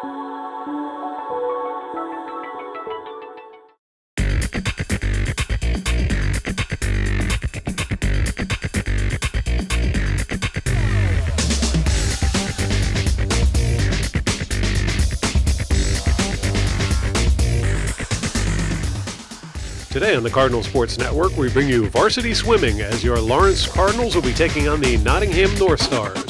Today on the Cardinal Sports Network, we bring you varsity swimming as your Lawrence Cardinals will be taking on the Nottingham North Stars.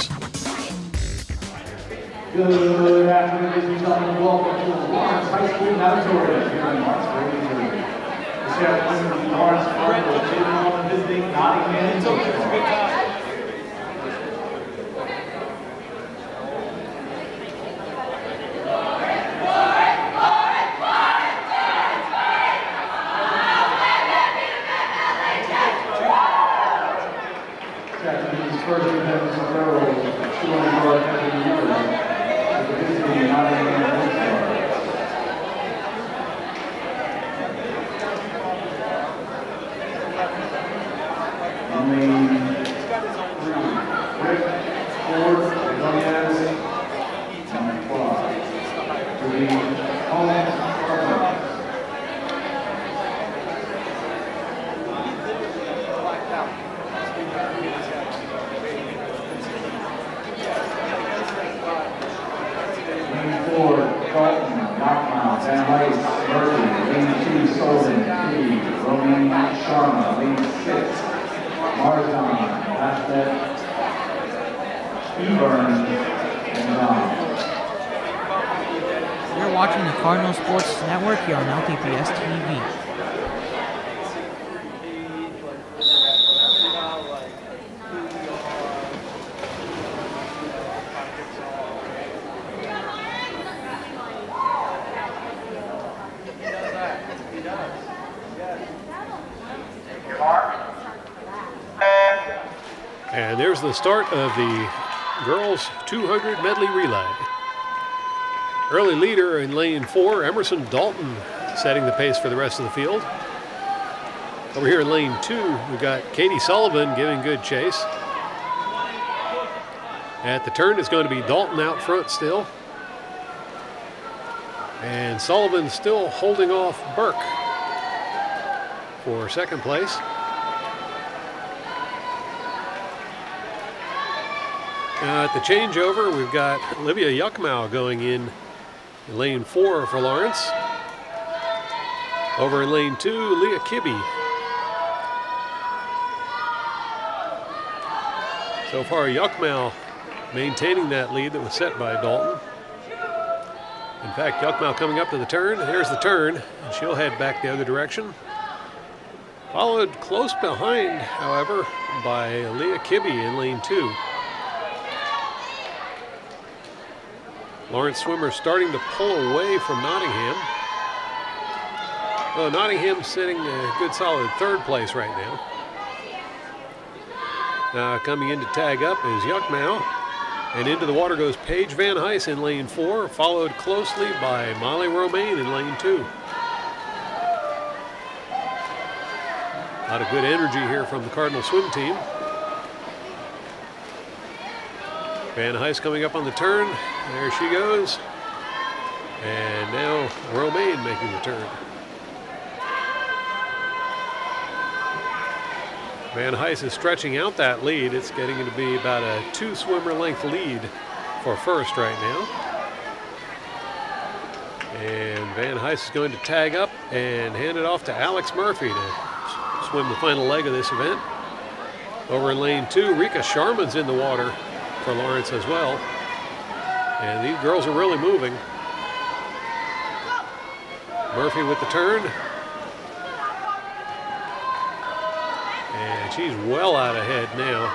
Good afternoon, ladies and gentlemen. Welcome to the Lawrence High School Natatorium here in Lawrenceburg, Missouri. This afternoon, Lawrence on and visiting Nottingham North Stars. This afternoon's first event is the girls 200 yard medley relay with the visiting Nottingham North Stars. Lane three, Rick Ford, Gomez, and Clark. To the home partner. Lane four, Dalton, Knockmouth, Van Heiss, Murphy, lane two, Sullivan, Key, Romaine, Sharma, lane six, Marzon, Bassett, Eburn, and Don. You're watching the Cardinal Sports Network here on LTPS TV. And there's the start of the girls 200 medley relay. Early leader in lane four, Emerson Dalton, setting the pace for the rest of the field. Over here in lane two, we've got Katie Sullivan giving good chase. At the turn, it's going to be Dalton out front still. And Sullivan still holding off Burke for second place. Uh, at the changeover, we've got Olivia Yuckmau going in lane four for Lawrence. Over in lane two, Leah Kibbe. So far, Yuckmau maintaining that lead that was set by Dalton. In fact, Yuckmau coming up to the turn. There's the turn, and she'll head back the other direction. Followed close behind, however, by Leah Kibbe in lane two. Lawrence Swimmer starting to pull away from Nottingham. Well, Nottingham's sitting a good solid third place right now. Now coming in to tag up is Yuckmau. And into the water goes Paige Van Heiss in lane four, followed closely by Molly Romaine in lane two. A lot of good energy here from the Cardinal swim team. Van Heiss coming up on the turn. There she goes. And now Romaine making the turn. Van Heiss is stretching out that lead. It's getting to be about a two swimmer length lead for first right now. And Van Heiss is going to tag up and hand it off to Alex Murphy to swim the final leg of this event. Over in lane two, Rika Sharma's in the water for Lawrence as well. And these girls are really moving. Murphy with the turn. And she's well out ahead now.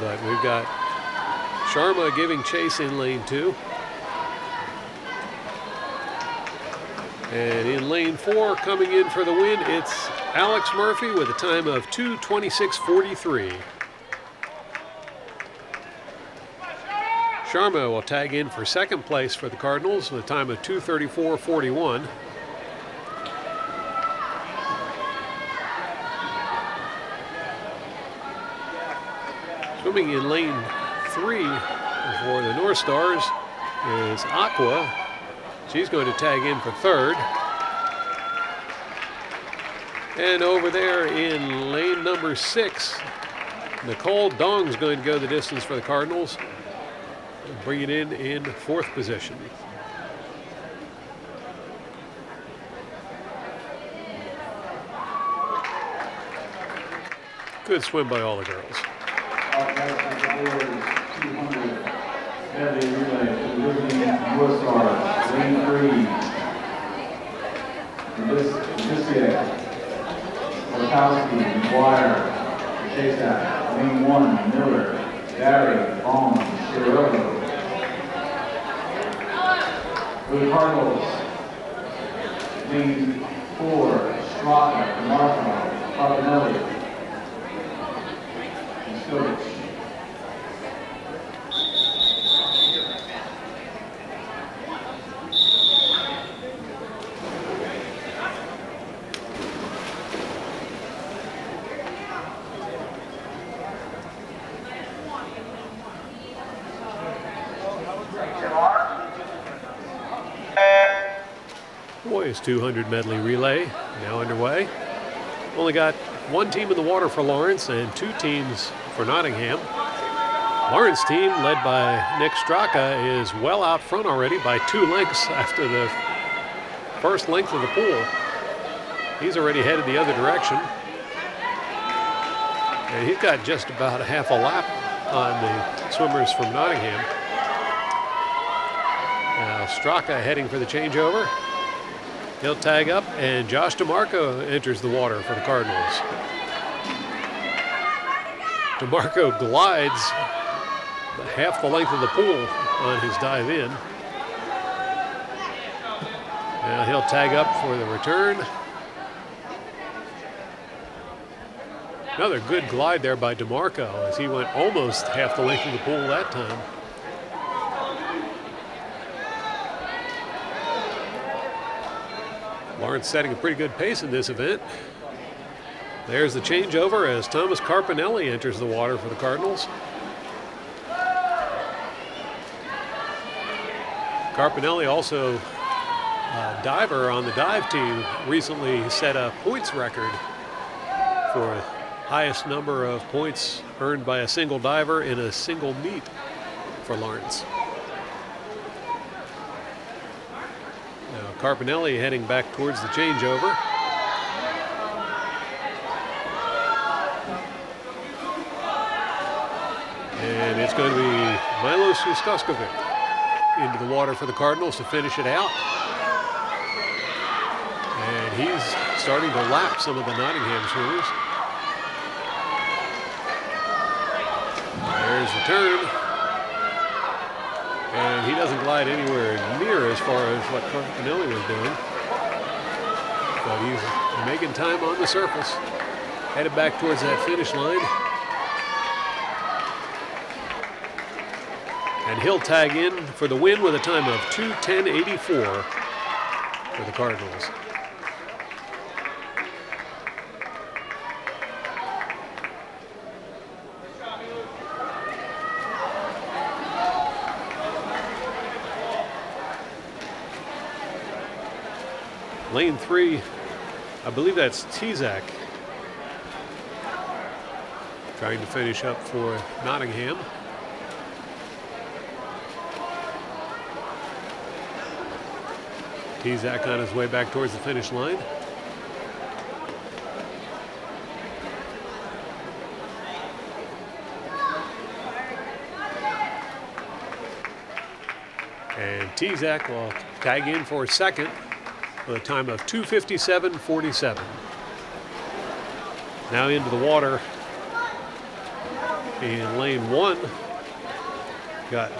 But we've got Sharma giving chase in lane two. And in lane four, coming in for the win, it's Alex Murphy with a time of 2.26.43. Sharma will tag in for second place for the Cardinals with a time of 2.34.41. Swimming in lane three for the North Stars is Aqua. She's going to tag in for third. And over there in lane number six, Nicole Dong's going to go the distance for the Cardinals. Bring it in in fourth position. Good swim by all the girls. Up next on the board is 200 medley relay to the Disney US Stars, lane three. Odysseus, Murkowski, McGuire, Chasak, lane one, Miller, Barry, Cirillo. For the Cardinals, lane four, Straka, Marco, Papanelli, Stolich. Boys 200 medley relay now underway. Only got one team in the water for Lawrence and two teams for Nottingham. Lawrence team, led by Nick Straka, is well out front already by two lengths after the first length of the pool. He's already headed the other direction. And he's got just about a half a lap on the swimmers from Nottingham. Now Straka heading for the changeover. He'll tag up, and Josh DeMarco enters the water for the Cardinals. DeMarco glides half the length of the pool on his dive in. Now he'll tag up for the return. Another good glide there by DeMarco as he went almost half the length of the pool that time. Setting a pretty good pace in this event. There's the changeover as Thomas Carpinelli enters the water for the Cardinals. Carpinelli also a diver on the dive team recently set a points record for highest number of points earned by a single diver in a single meet for Lawrence. Carpinelli heading back towards the changeover. And it's going to be Milo Sustoskovic into the water for the Cardinals to finish it out. And he's starting to lap some of the Nottingham swimmers. There's the turn. And he doesn't glide anywhere near as far as what Carpinelli was doing. But he's making time on the surface. Headed back towards that finish line. And he'll tag in for the win with a time of 2.10.84 for the Cardinals. Lane three, I believe that's Tizak. Trying to finish up for Nottingham. Tizak on his way back towards the finish line. And Tizak will tag in for a second with a time of 257.47. Now into the water in lane one. Got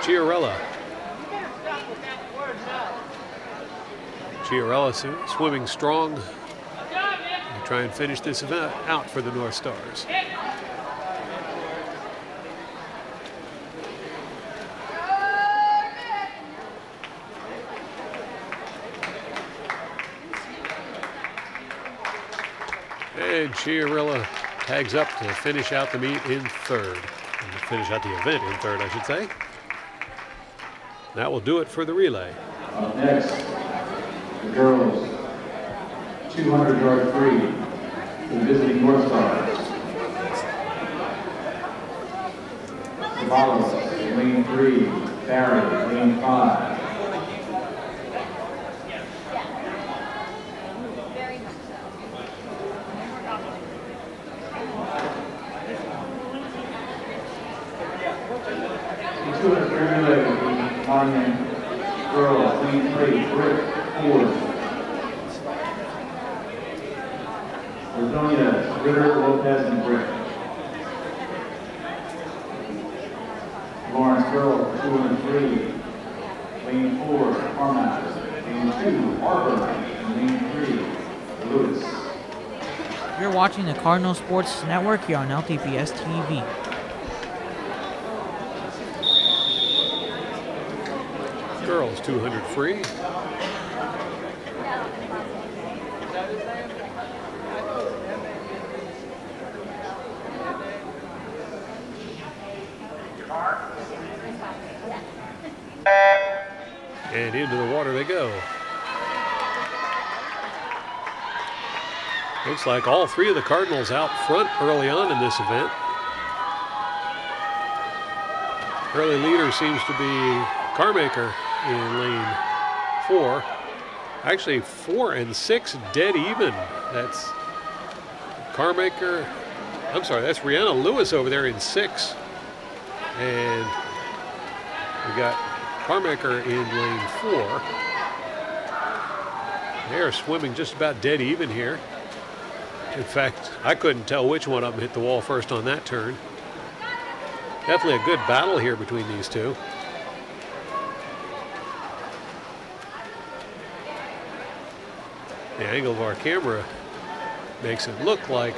Chiarella. Chiarella swimming strong. try and finish this event out for the North Stars. And Chiarella tags up to finish out the meet in third. Finish out the event in third, I should say. That will do it for the relay. Up next, the girls, 200 yard free, the visiting North. Savalos, lane three, Barry, lane five. The 200 free relay will be Monument Girls, lane three, Brick, Ford. Ladonia, Ritter, Lopez, and Brick. Lawrence Girl, 203. Lane 4, Carmack. Lane 2, Arbor. And lane 3, Lewis. You're watching the Cardinal Sports Network here on LTPS TV. Girls 200 free. And into the water they go. Looks like all three of the Cardinals out front early on in this event. Early leader seems to be Carmaker in lane four. Actually, four and six dead even. That's Carmaker. I'm sorry, that's Rihanna Lewis over there in six. And we got Carmaker in lane four. They are swimming just about dead even here. In fact, I couldn't tell which one of them hit the wall first on that turn. Definitely a good battle here between these two. The angle of our camera makes it look like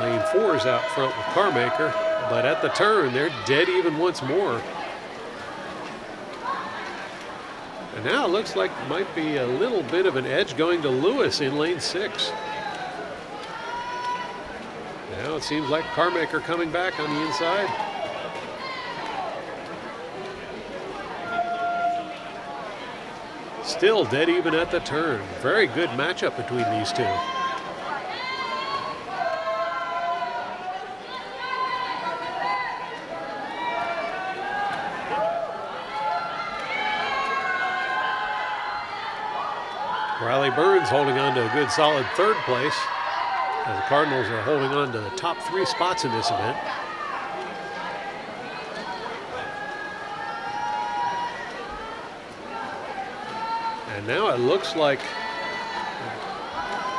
lane four is out front with Carmaker, but at the turn, they're dead even once more. And now it looks like might be a little bit of an edge going to Lewis in lane six. Now it seems like Carmaker coming back on the inside. Still dead even at the turn. Very good matchup between these two. Riley Burns holding on to a good solid third place the Cardinals are holding on to the top three spots in this event. And now it looks like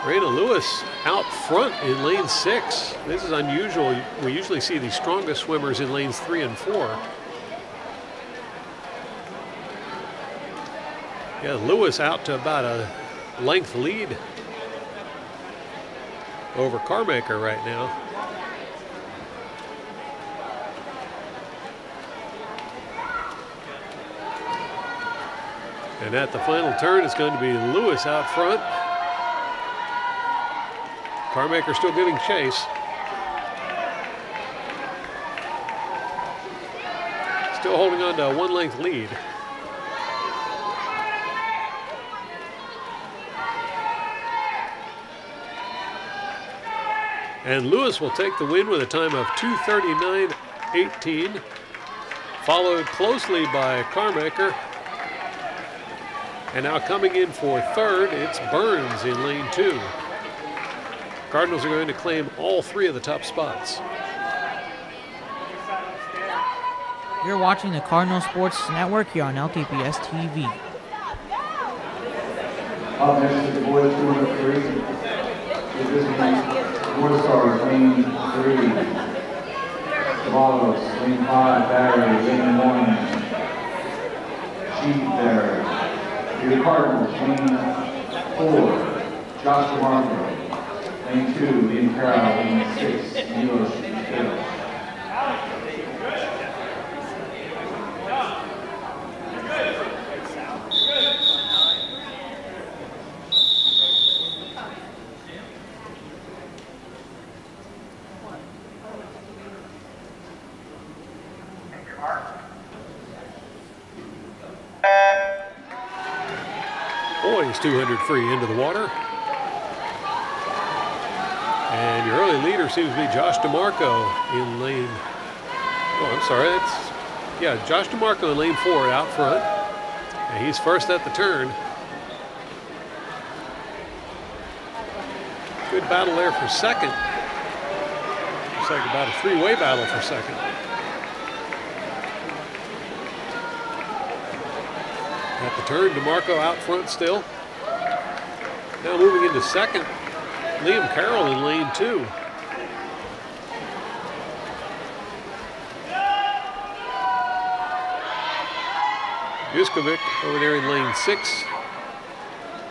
Raina Lewis out front in lane six. This is unusual. We usually see the strongest swimmers in lanes three and four. Yeah, Lewis out to about a length lead over Carmaker right now. And at the final turn, it's going to be Lewis out front. Carmaker still giving chase. Still holding on to a one length lead. And Lewis will take the win with a time of 239.18, followed closely by Carmaker. And now coming in for third, it's Burns in lane two. Cardinals are going to claim all three of the top spots. You're watching the Cardinal Sports Network here on LTPS TV. Up next is the boys 203. Stars, lane three. Savalos, lane five, Barry, lane one. Chief Barry. The Cardinals, lane four, Josh DeMarco. Lane two, Liam Carroll, lane six, Milos 200 free into the water. And your early leader seems to be Josh DeMarco in lane. Oh, I'm sorry. That's yeah, Josh DeMarco in lane four out front. And he's first at the turn. Good battle there for second. Looks like about a three-way battle for second. At the turn, DeMarco out front still. Now moving into second, Liam Carroll in lane two. Yuskovic over there in lane six,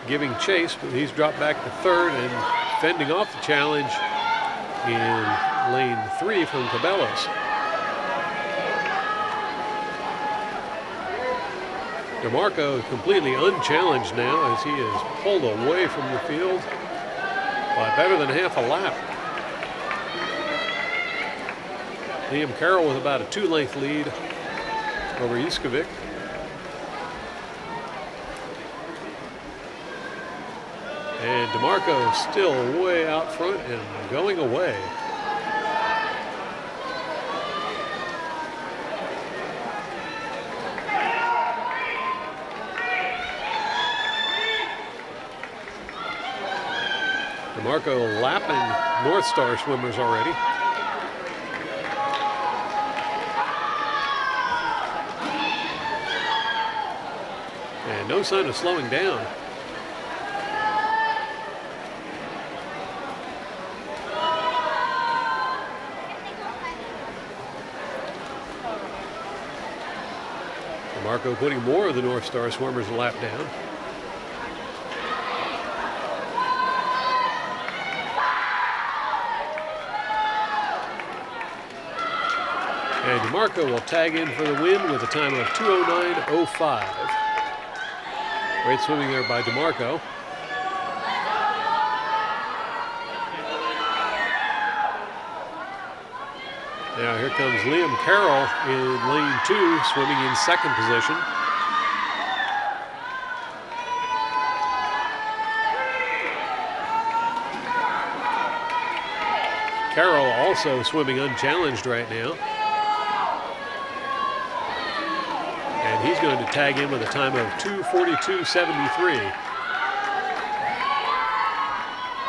giving chase, but he's dropped back to third and fending off the challenge in lane three from Cabellos. DeMarco completely unchallenged now as he is pulled away from the field by better than half a lap. Liam Carroll with about a two-length lead over Iskovic. And DeMarco still way out front and going away. DeMarco lapping North Star swimmers already. And no sign of slowing down. Marco putting more of the North Star swimmers lap down. And DeMarco will tag in for the win with a time of 209.05. Great swimming there by DeMarco. Now here comes Liam Carroll in lane two, swimming in second position. Carroll also swimming unchallenged right now. And he's going to tag in with a time of 242.73.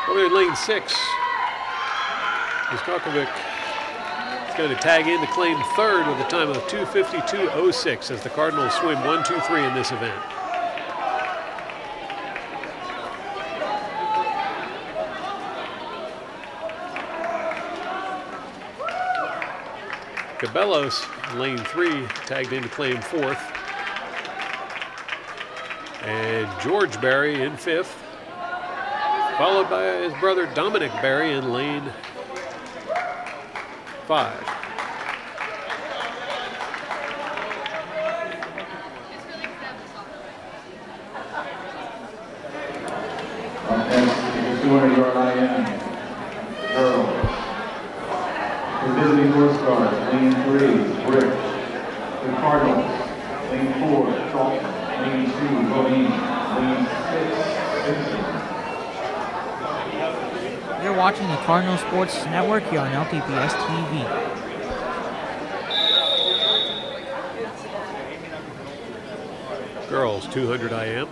Over in lane six is Karkovic going to tag in to claim third with a time of 252.06 as the Cardinals swim 1-2-3 in this event. Cabellos, lane three, tagged in to claim fourth. And George Barry in fifth, followed by his brother Dominic Barry in lane five. Up next, the 200 yard IM. Earl. The visiting North Stars, lane three, Brick. The Cardinals, lane four, Dalton. Lane two, Bodine. Lane six, Simpson. You're watching the Cardinal Sports Network here on LTPS TV. Girls 200 IM.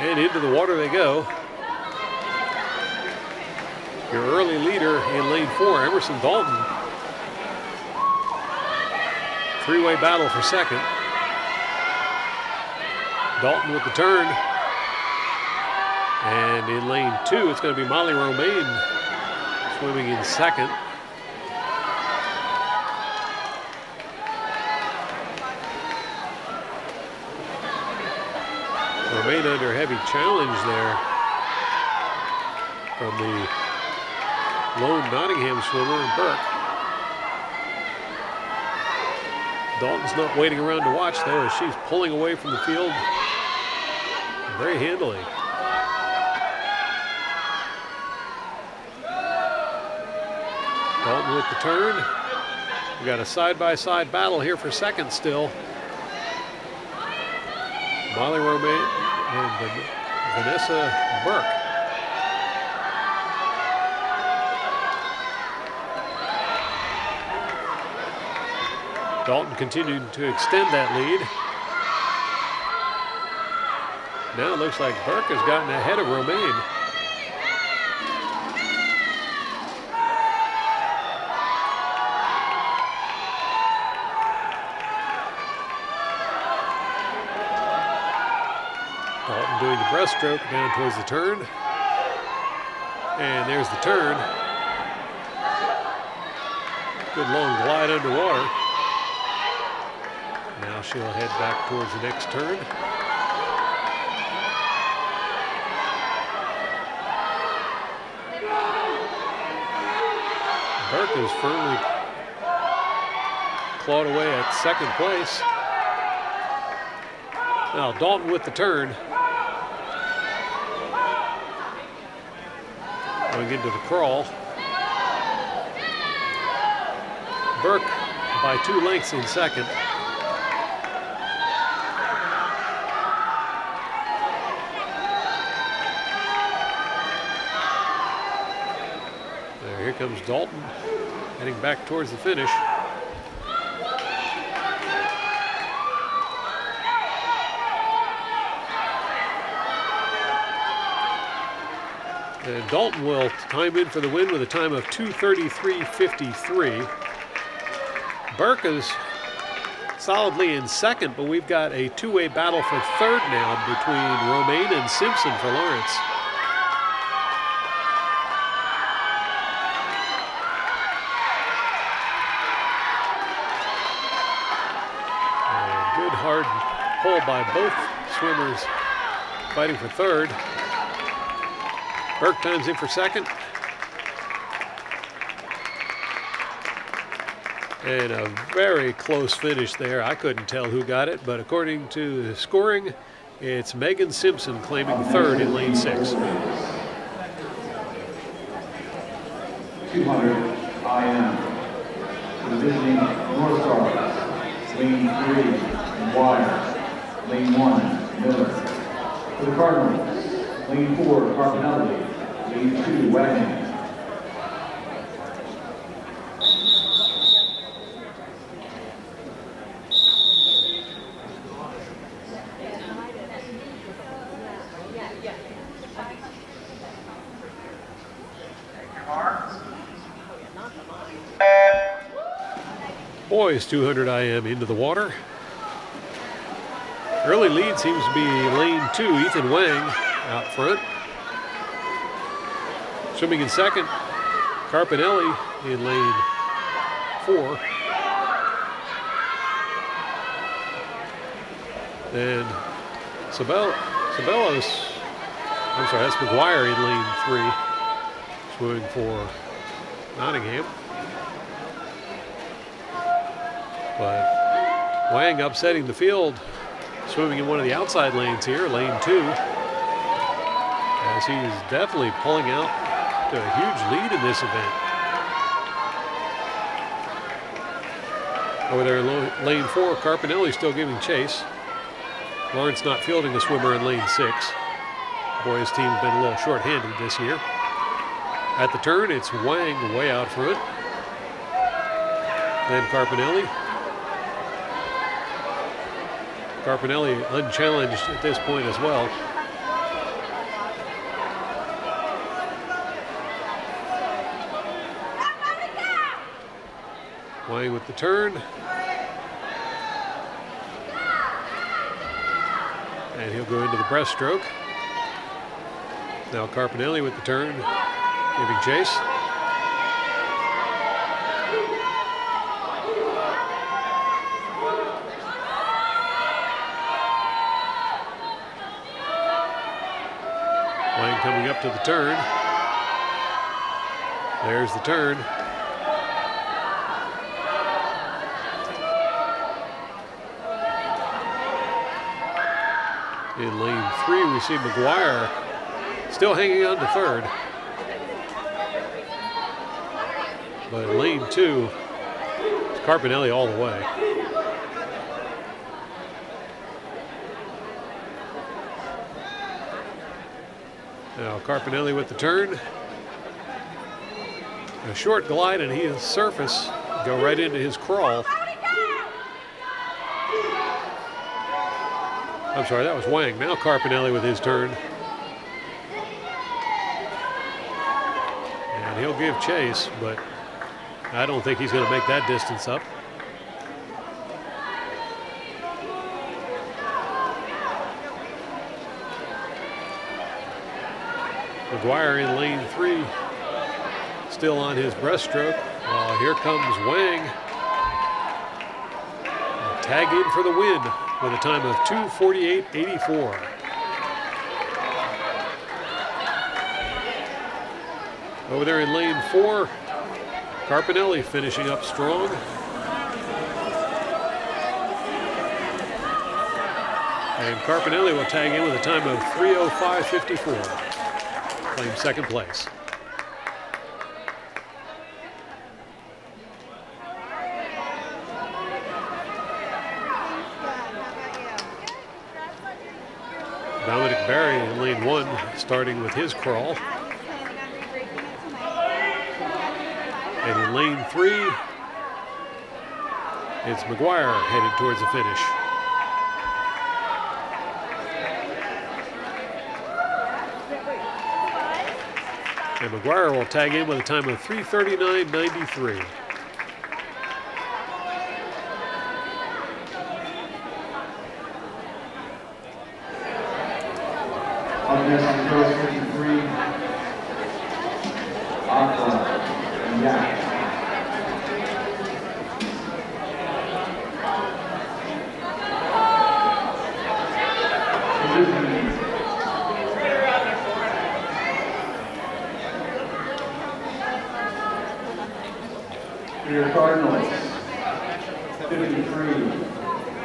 And into the water they go. Your early leader in lane four, Emerson Dalton. Three-way battle for second. Dalton with the turn. And in lane two, it's going to be Molly Romaine swimming in second. Romaine under heavy challenge there from the lone Nottingham swimmer, Burke. Dalton's not waiting around to watch though as she's pulling away from the field very handily. Dalton with the turn. We got a side-by-side battle here for second still. Molly Romaine and Vanessa Burke. Dalton continuing to extend that lead. Now it looks like Burke has gotten ahead of Romaine. Dalton doing the breaststroke down towards the turn. And there's the turn. Good long glide underwater. Now she'll head back towards the next turn. Burke is firmly clawed away at second place. Now Dalton with the turn. Going into the crawl. Burke by two lengths in second. Comes Dalton, heading back towards the finish. And Dalton will time in for the win with a time of 233.53. Burke is solidly in second, but we've got a two-way battle for third now between Romaine and Simpson for Lawrence. By both swimmers fighting for third. Burke times in for second. And a very close finish there. I couldn't tell who got it, but according to the scoring, it's Megan Simpson claiming third in lane six. 200 IM. For the visiting North Stars, lane three, Miller. For the Cardinals, lane four, Carpinelli, lane two, Wagner. Boys 200 IM into the water. Early lead seems to be lane two, Ethan Wang out front. Swimming in second, Carpinelli in lane four. And Sabell, Sabellos, I'm sorry, that's McGuire in lane three, swimming for Nottingham. But Wang upsetting the field, swimming in one of the outside lanes here, lane two, as he's definitely pulling out to a huge lead in this event. Over there in lane four, Carpinelli still giving chase. Lawrence not fielding a swimmer in lane six. Boys team's been a little short-handed this year. At the turn, it's Wang way out front. Then Carpinelli. Carpinelli unchallenged at this point as well. Wang with the turn. And he'll go into the breaststroke. Now Carpinelli with the turn, giving chase. Wang coming up to the turn. There's the turn. In lane three, we see McGuire still hanging on to third. But lane two, It's Carpinelli all the way. Now Carpinelli with the turn. A short glide and he'll surface, go right into his crawl. I'm sorry, that was Wang. Now Carpinelli with his turn. And he'll give chase, but I don't think he's going to make that distance up. McGuire in lane three, still on his breaststroke. Uh, here comes Wang. Tag in for the win with a time of 248.84. Over there in lane four, Carpinelli finishing up strong. And Carpinelli will tag in with a time of 305.54 claim second place. Dominic Barry in lane one, starting with his crawl. And in lane three, it's McGuire headed towards the finish. And McGuire will tag in with a time of 339.93. Up next is girls 53. Aqua and Yak. Position For your Cardinals, 53,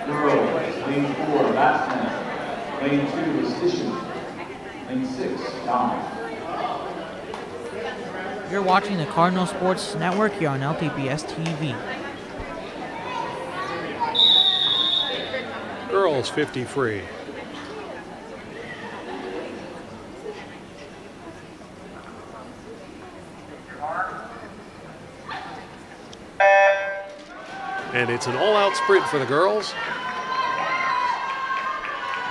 girls, lane four, Bassman, lane two is Isham, lane six, Dom. You're watching the Cardinal Sports Network here on LTPS TV. Girls 50 free. And it's an all-out sprint for the girls.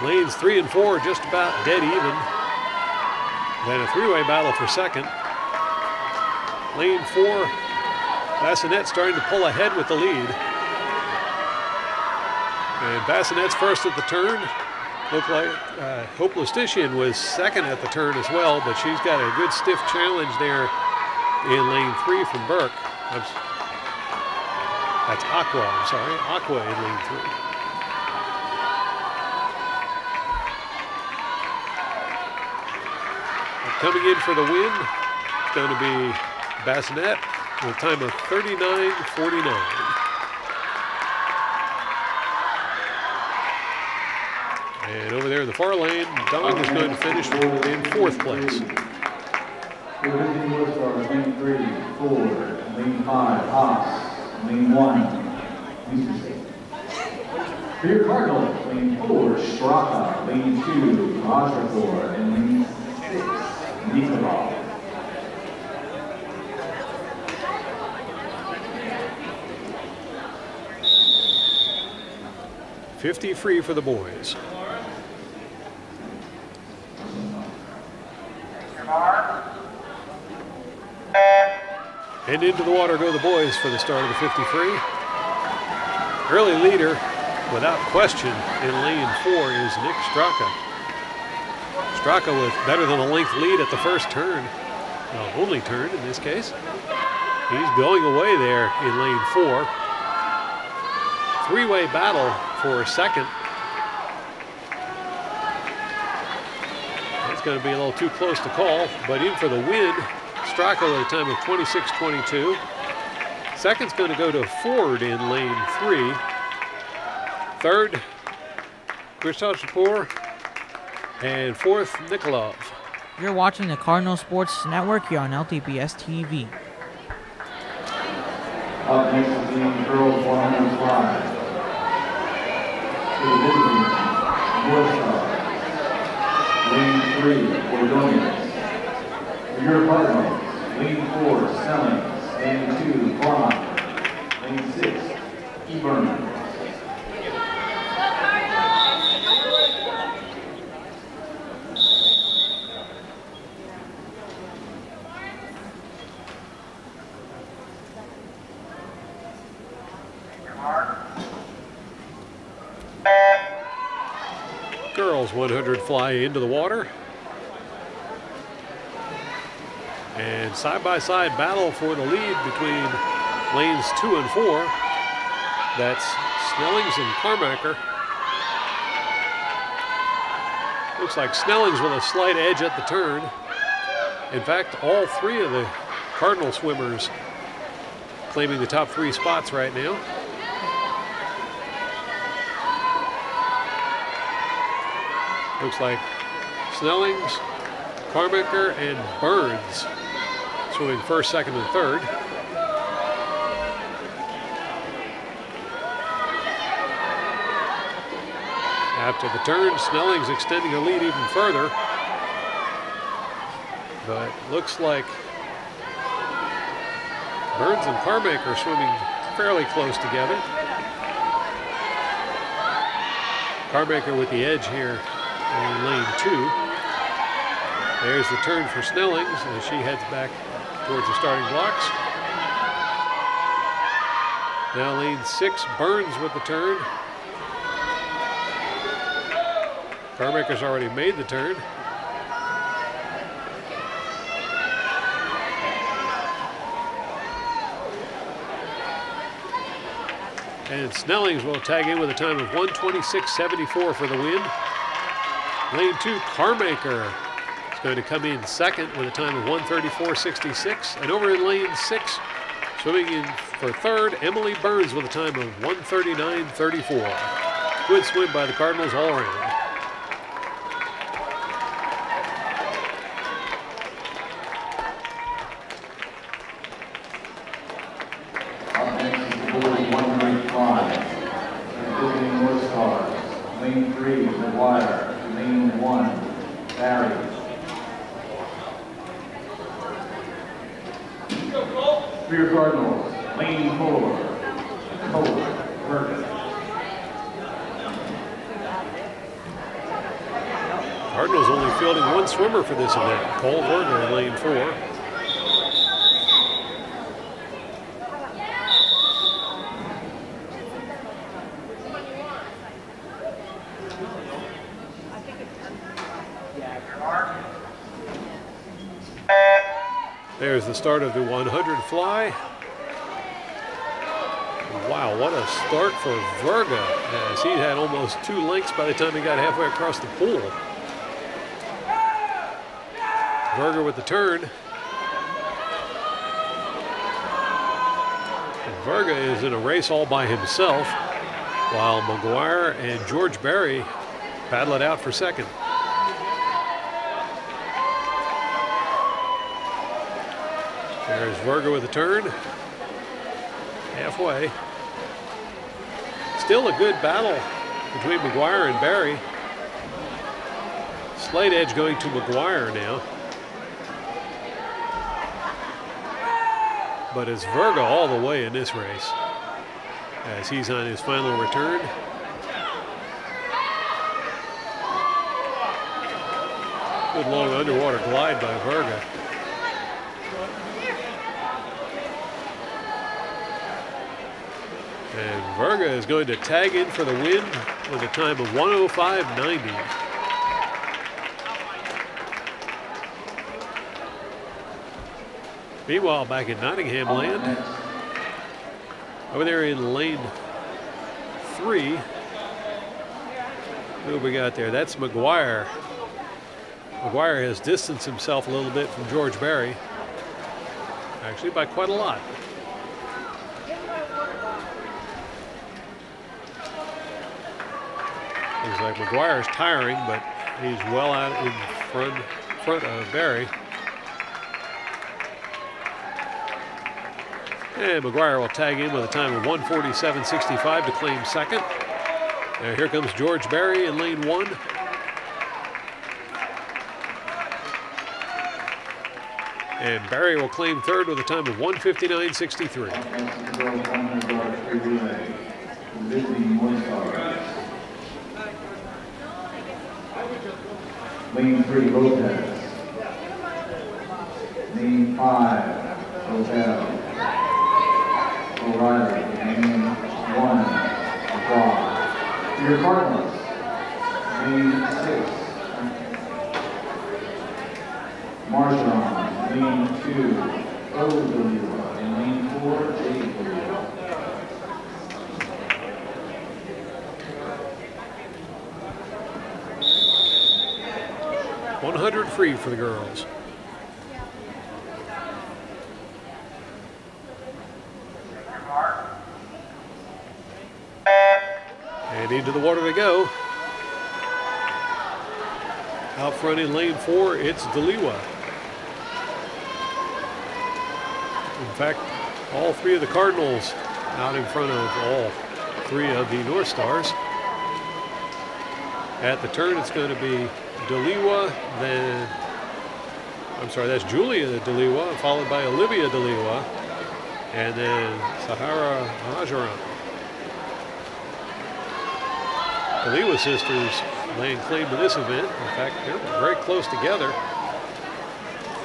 Lanes three and four just about dead even. Then a three-way battle for second. Lane four, Bassinet starting to pull ahead with the lead. And Bassinet's first at the turn. Looked like uh, was second at the turn as well, but she's got a good stiff challenge there in lane three from Burke. That's Aqua, I'm sorry. Aqua in lane three. Coming in for the win, going to be Bassinet with a time of 39.49. And over there in the far lane, Don is going to finish in fourth place. Lane three, Ford, lane five, Haas, lane one, your Cardinals, lane four, Straka, lane two, Rajapur, and lane six, Nikolov. Fifty free for the boys. And into the water go the boys for the start of the 50 free. Early leader, without question, in lane four is Nick Straka. Straka with better than a length lead at the first turn, well, only turn in this case. He's going away there in lane four. Three-way battle for a second. It's going to be a little too close to call, but in for the win. Straka at a time of 26.22. Second's going to go to Ford in lane three. Third, Christoph Shapour. And fourth, Nikolov. You're watching the Cardinal Sports Network here on LTPS TV. Up next is leading girls 100 fly. To Lane three, Ordonez. For your partners, lane four, Snellings. Lane two, Cormacher. Lane six, Eburn. Girls 100 fly into the water. And side by side battle for the lead between lanes two and four. That's Snellings and Carmacker. Looks like Snellings with a slight edge at the turn. In fact, all three of the Cardinal swimmers claiming the top three spots right now. Looks like Snellings, Carmaker, and Burns swimming first, second, and third. After the turn, Snellings extending the lead even further. But looks like Burns and Carmaker swimming fairly close together. Carmaker with the edge here in lane two. There's the turn for Snellings as she heads back towards the starting blocks. Now lane six, Burns with the turn. Carmaker's already made the turn. And Snellings will tag in with a time of 126.74 for the win. Lane two, Carmaker is going to come in second with a time of 134.66. And over in lane six, swimming in for third, Emily Burns with a time of 139.34. Good swim by the Cardinals all around. Up next is the boys 105. Visiting North Stars. Lane three, McGuire. Lane one, Barry. Rear Cardinals, lane four, Cole, Burgess. Cardinals only fielding one swimmer for this event, Cole Werner lane four. There's the start of the 100 fly. Wow, what a start for Verga, as he had almost two lengths by the time he got halfway across the pool. Verga with the turn. And Verga is in a race all by himself, while McGuire and George Barry battle it out for second. There's Verga with a turn. Halfway. Still a good battle between McGuire and Barry. Slight edge going to McGuire now. But it's Verga all the way in this race as he's on his final return. Good long underwater glide by Verga. And Verga is going to tag in for the win with a time of 105.90. Meanwhile, back in Nottingham land, over there in lane three, who we got there? That's McGuire. McGuire has distanced himself a little bit from George Barry, actually by quite a lot. Looks like McGuire is tiring, but he's well out in front, front of Barry. And McGuire will tag in with a time of 147.65 to claim second. Now here comes George Barry in lane one. And Barry will claim third with a time of 159.63. Lane three, Lopez. Lane five, Hotel. O'Reilly, lane one, Cardinals, lane six. Marjon, lane two, O'Donnell, and lane four, Jake O'Donnell. 100 free for the girls. And into the water they go. Out front in lane four, it's Deliwa. In fact, all three of the Cardinals out in front of all three of the North Stars. At the turn, it's going to be Deliwa, then, I'm sorry, that's Julia Deliwa, followed by Olivia Deliwa, and then Sahara Hajaran. Deliwa sisters laying claim to this event. In fact, they're very close together.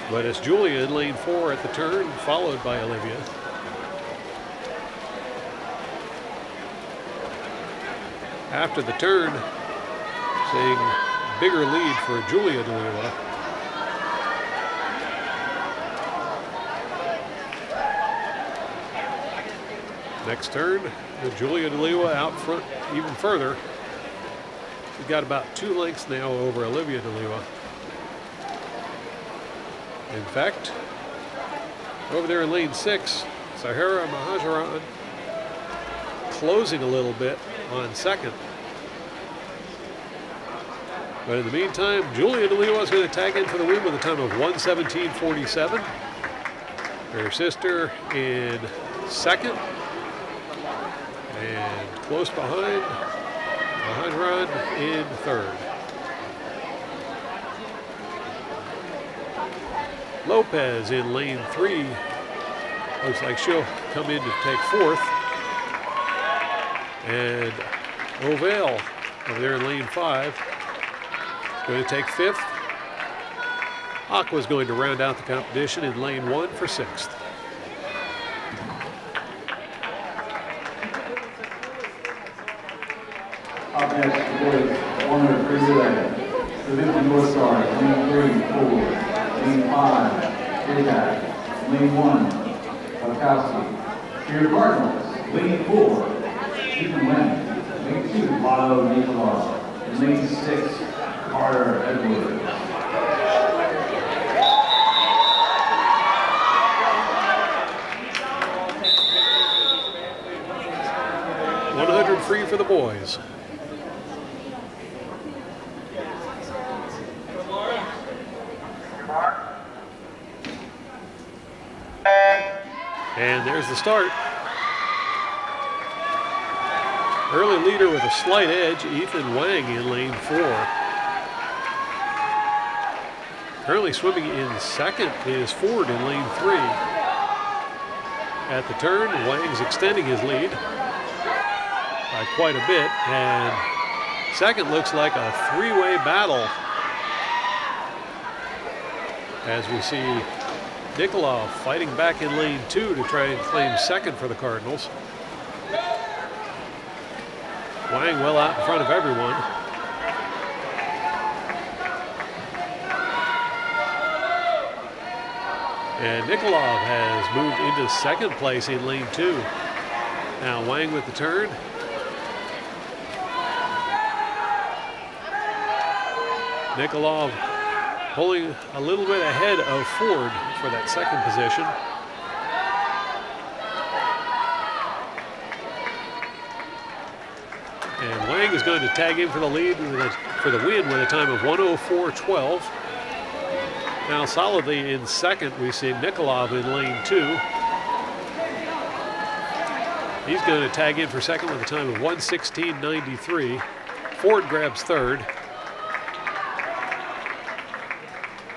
But it's Julia in lane four at the turn, followed by Olivia. After the turn, seeing bigger lead for Julia Delua. Next turn, Julia Delua out front even further. She's got about two lengths now over Olivia Delua. In fact, over there in lane six, Sahara Mahajaran closing a little bit on second. But in the meantime, Julia DeLeo is going to tag in for the win with a time of 117.47. Her sister in second. And close behind, Mahajran in third. Lopez in lane three. Looks like she'll come in to take fourth. And Ovale over there in lane five Going to take fifth. Aqua is going to round out the competition in lane one for sixth. Up next, the boys, 100 free relay. The 50 North Stars, lane three, Ford. Lane five, Impact. Lane one, Bukowski. For your Cardinals, lane four, Ethan Lynn. Lane two, Vlado Nikolov. And lane six, Carter Edwards. One hundred free for the boys. And there's the start. Early leader with a slight edge, Ethan Wang in lane four. Currently swimming in second is Ford in lane three. At the turn, Wang's extending his lead by quite a bit, and second looks like a three-way battle as we see Nikolov fighting back in lane two to try and claim second for the Cardinals. Wang well out in front of everyone. And Nikolov has moved into second place in lane two. Now Wang with the turn. Nikolov pulling a little bit ahead of Ford for that second position. And Wang is going to tag in for the lead for the win with a time of 104.12. Now solidly in second, we see Nikolov in lane two. He's going to tag in for second with a time of 116.93. Ford grabs third.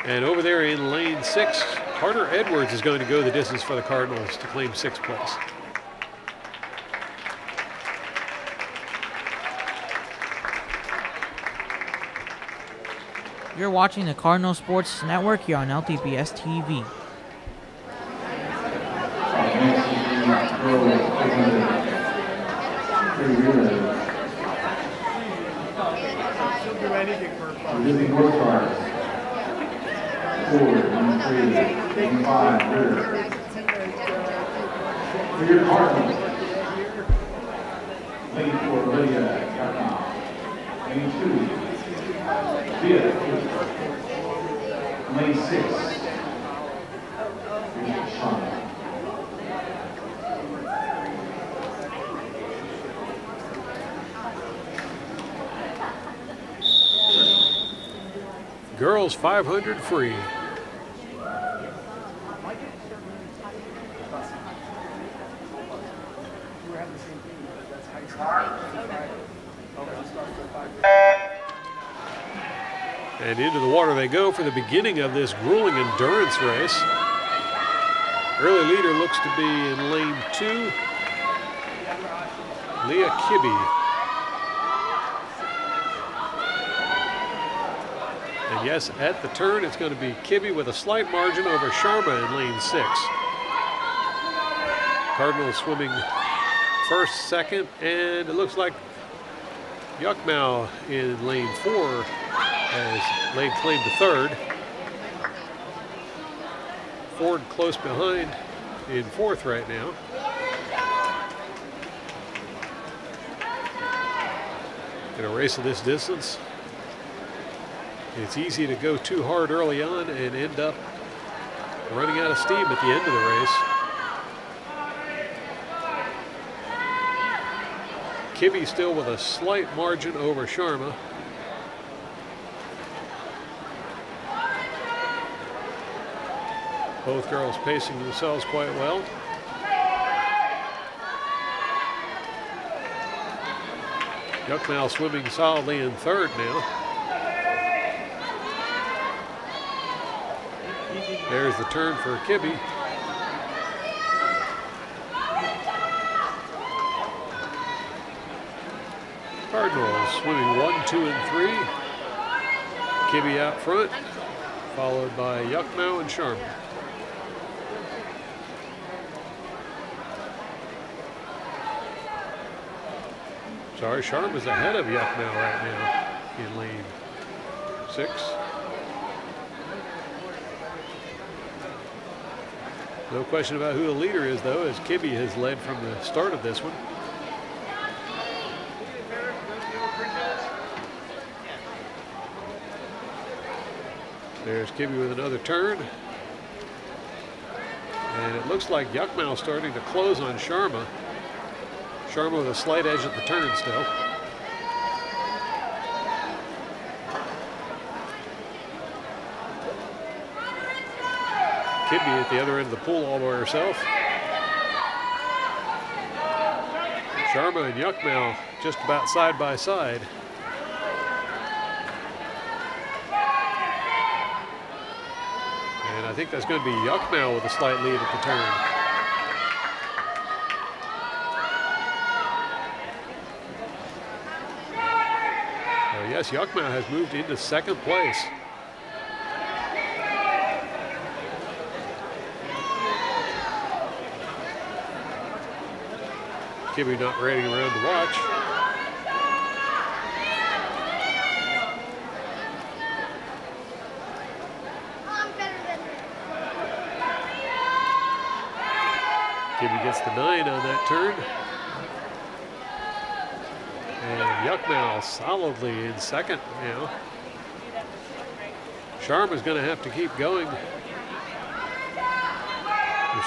And over there in lane six, Carter Edwards is going to go the distance for the Cardinals to claim sixth place. You're watching the Cardinal Sports Network here on LTPS TV. Losing both cars. Four, one, three, one, Girls 500 free. And into the water they go for the beginning of this grueling endurance race. Early leader looks to be in lane two, Leah Kibbe. And yes, at the turn, it's going to be Kibbe with a slight margin over Sharma in lane six. Cardinals swimming first, second, and it looks like Yuckmau in lane four has laid claim to third. Ford close behind in fourth right now. In a race of this distance, it's easy to go too hard early on and end up running out of steam at the end of the race. Kibbe still with a slight margin over Sharma. Both girls pacing themselves quite well. Yuckmau swimming solidly in third now. There's the turn for Kibbe. Cardinals swimming one, two, and three. Kibbe out front, followed by Yuckmau and Sharma. Sorry, Sharp is ahead of Yuckmau right now in lane six. No question about who the leader is, though, as Kibbe has led from the start of this one. There's Kibbe with another turn. And it looks like Yuckmau starting to close on Sharma. Sharma with a slight edge at the turn still. Kibbe at the other end of the pool all by herself. Sharma and Yuckmau just about side by side. And I think that's going to be Yuckmau with a slight lead at the turn. Yes, has moved into second place. Kibbe not riding around to watch. Kibbe gets the nine on that turn. And solidly in second now. Sharma's going to have to keep going if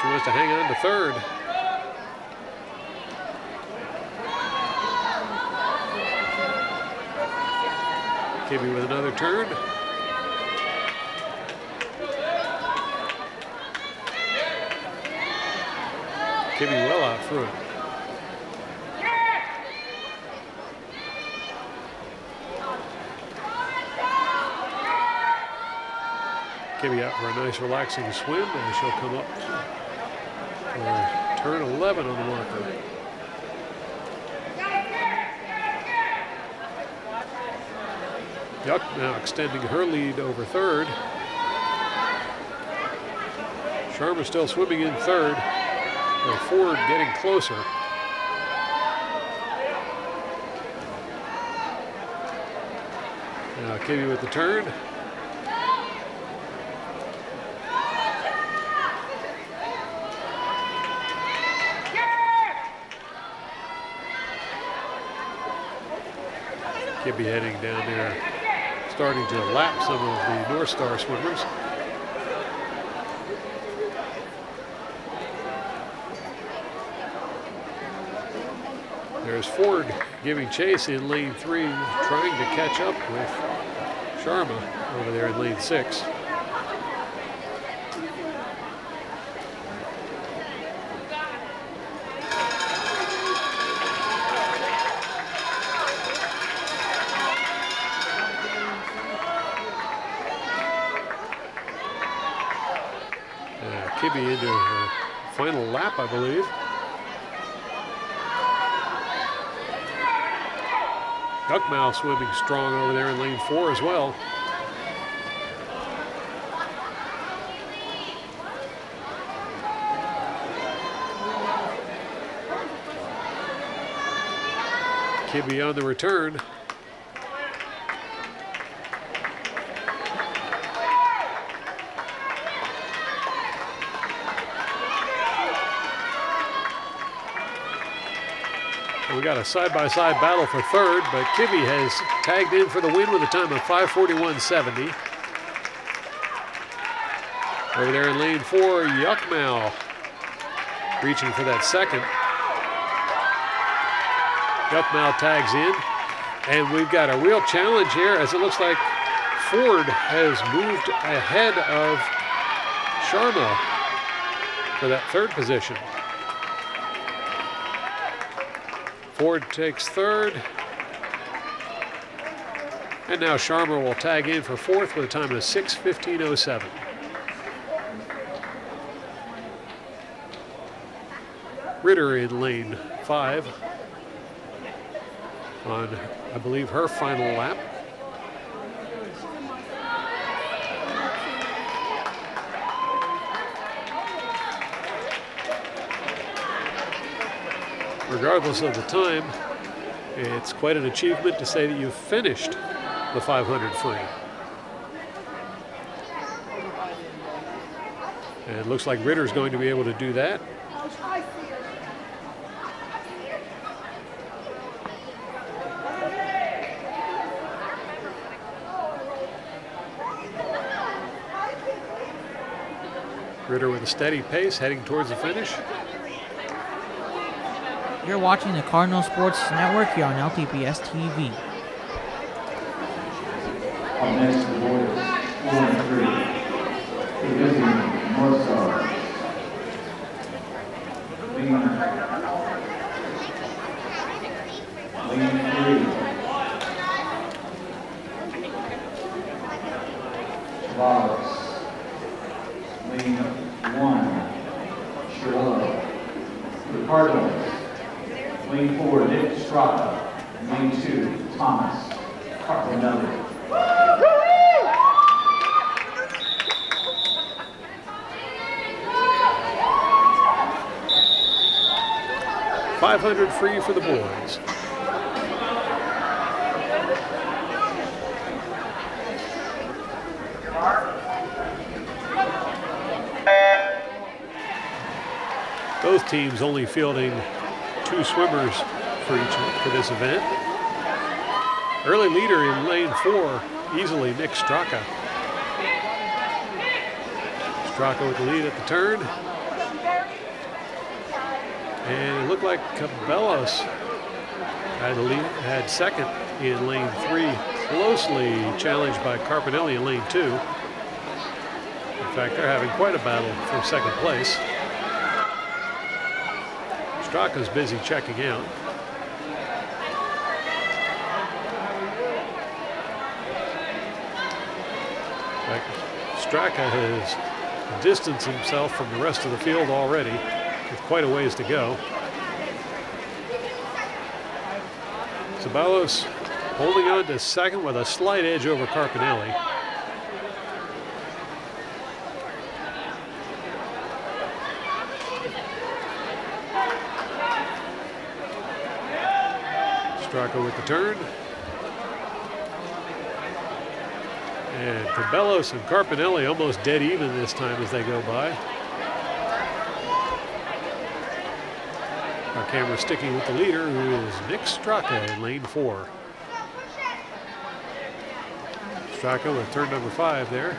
she wants to hang on to third. Kibbe with another turn. Kibbe well out front. Kibbe out for a nice relaxing swim and she'll come up for turn 11 on the marker. Yuck now extending her lead over third. Sharma still swimming in third. Ford getting closer. Now Kibbe with the turn. Kibbe heading down there, starting to lap some of the North Star swimmers. There's Ford giving chase in lane three, trying to catch up with Sharma over there in lane six. Uh, Kibbe into her final lap, I believe. Yuckmouth swimming strong over there in lane four as well. Kibbe on the return. Got a side-by-side -side battle for third, but Kibbe has tagged in for the win with a time of 541.70. Over there in lane four, Yuckmouth reaching for that second. Yuckmouth tags in, and we've got a real challenge here as it looks like Ford has moved ahead of Sharma for that third position. Ford takes third. And now Sharma will tag in for fourth with a time of 6.15.07. Ritter in lane five on, I believe, her final lap. Regardless of the time, it's quite an achievement to say that you've finished the 500 free. And it looks like Ritter's going to be able to do that. Ritter with a steady pace heading towards the finish. You're watching the Cardinal Sports Network here on LTPS TV. Up next, the boys, four and three. Division North Star. Lane, lane three. Boggs. Lane one. Shirley. The Cardinals. Lane four, Nick Straka. Lane two, Thomas Carpinelli. Five hundred free for the boys. Both teams only fielding two swimmers for each for this event. Early leader in lane four, easily Nick Straka. Straka with the lead at the turn. And it looked like Ceballos had, lead, had second in lane three, closely challenged by Carpinelli in lane two. In fact, they're having quite a battle for second place. Straka's busy checking out. Straka has distanced himself from the rest of the field already with quite a ways to go. Ceballos holding on to second with a slight edge over Carpinelli. Straka with the turn. And Ceballos and Carpinelli almost dead even this time as they go by. Our camera sticking with the leader, who is Nick Straka in lane four. Straka with turn number five there.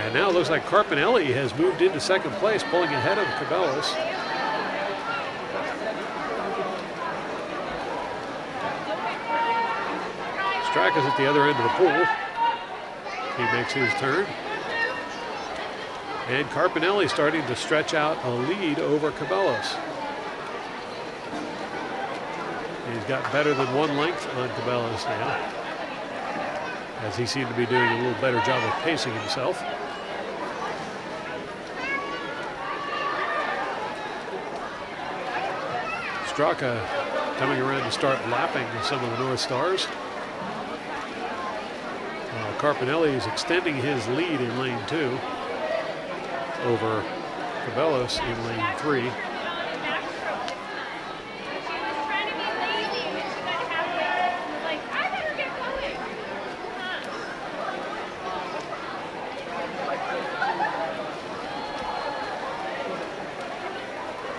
And now it looks like Carpinelli has moved into second place, pulling ahead of Ceballos. Straka's at the other end of the pool. He makes his turn. And Carpinelli starting to stretch out a lead over Ceballos. He's got better than one length on Ceballos now, as he seemed to be doing a little better job of pacing himself. Straka coming around to start lapping some of the North Stars. Uh, Carpinelli is extending his lead in lane two over Ceballos in lane three.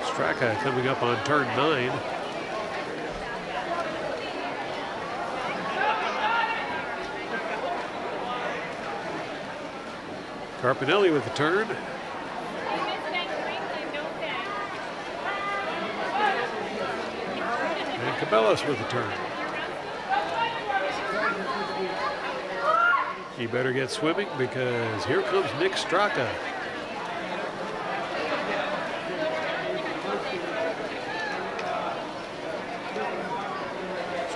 Straka coming up on turn nine. Carpinelli with the turn. And Ceballos with the turn. He better get swimming because here comes Nick Straka.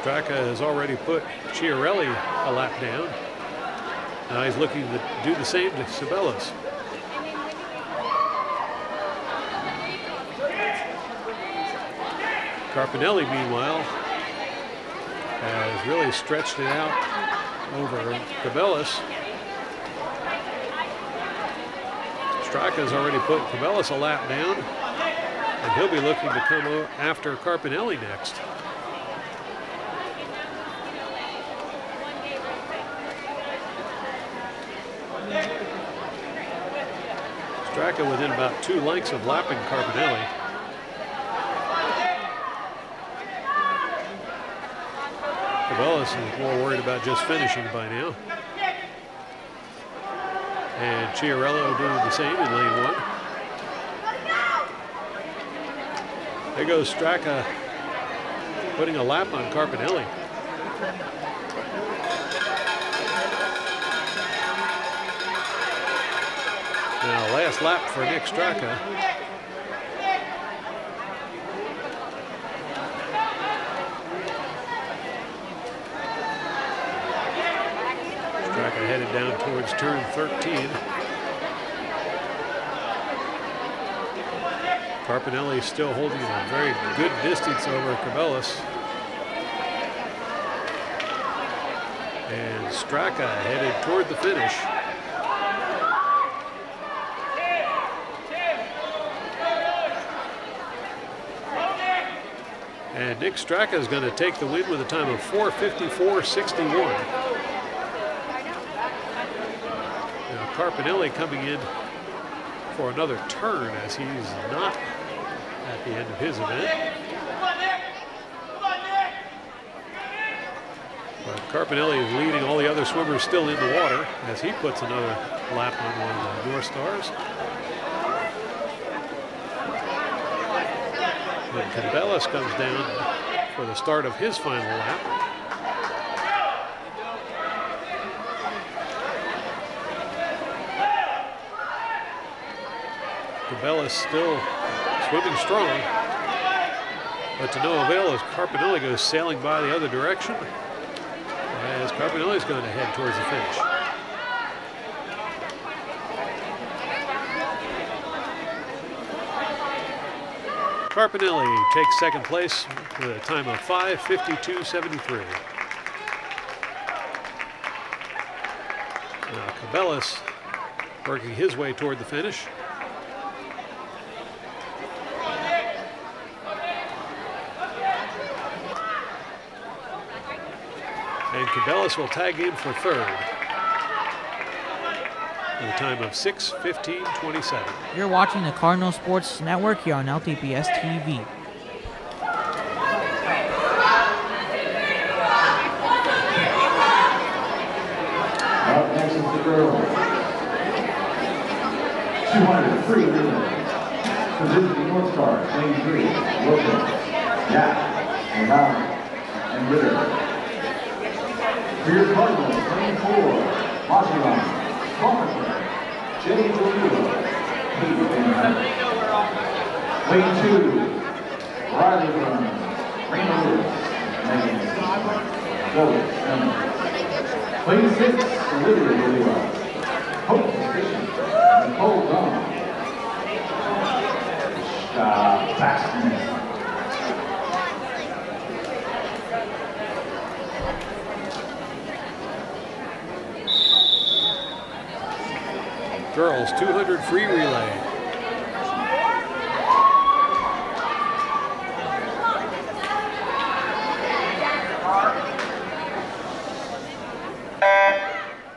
Straka has already put Chiarelli a lap down. Now he's looking to do the same to Ceballos. Carpinelli, meanwhile, has really stretched it out over Ceballos. Straka has already put Ceballos a lap down, and he'll be looking to come after Carpinelli next. Within about two lengths of lapping Carpinelli. Ceballos is more worried about just finishing by now. And Chiarello doing the same in lane one. There goes Straka putting a lap on Carpinelli. Now last lap for Nick Straka. Straka headed down towards turn 13. Carpinelli still holding a very good distance over Ceballos. And Straka headed toward the finish. And Nick Straka is going to take the win with a time of 4.54.61. Now Carpinelli coming in for another turn as he's not at the end of his event. But Carpinelli is leading all the other swimmers still in the water as he puts another lap on one of the North Stars. When Ceballos comes down for the start of his final lap. Ceballos still swimming strong, but to no avail as Carpinelli goes sailing by the other direction. as Carpinelli's going to head towards the finish. Carpinelli takes second place with a time of 5.52.73. Now Ceballos working his way toward the finish. And Ceballos will tag in for third with a time of 6.15.27. You're watching the Cardinal Sports Network here on LTPS TV. Up next is the girls. 200 free relay. Positioning North Stars, lane three, Wilkins, Yap, O'Malley, and Ritter. For your Cardinals, lane four, Washington, Palmerton, Jay Delula, Pete Van Dyke. Lane two, Riley Burns, Raina Lewis, Megan Zoe Emmett. Lane six, Olivia Delua, Hope Suspicion, Nicole Dunn. Uh, Girls 200 free relay.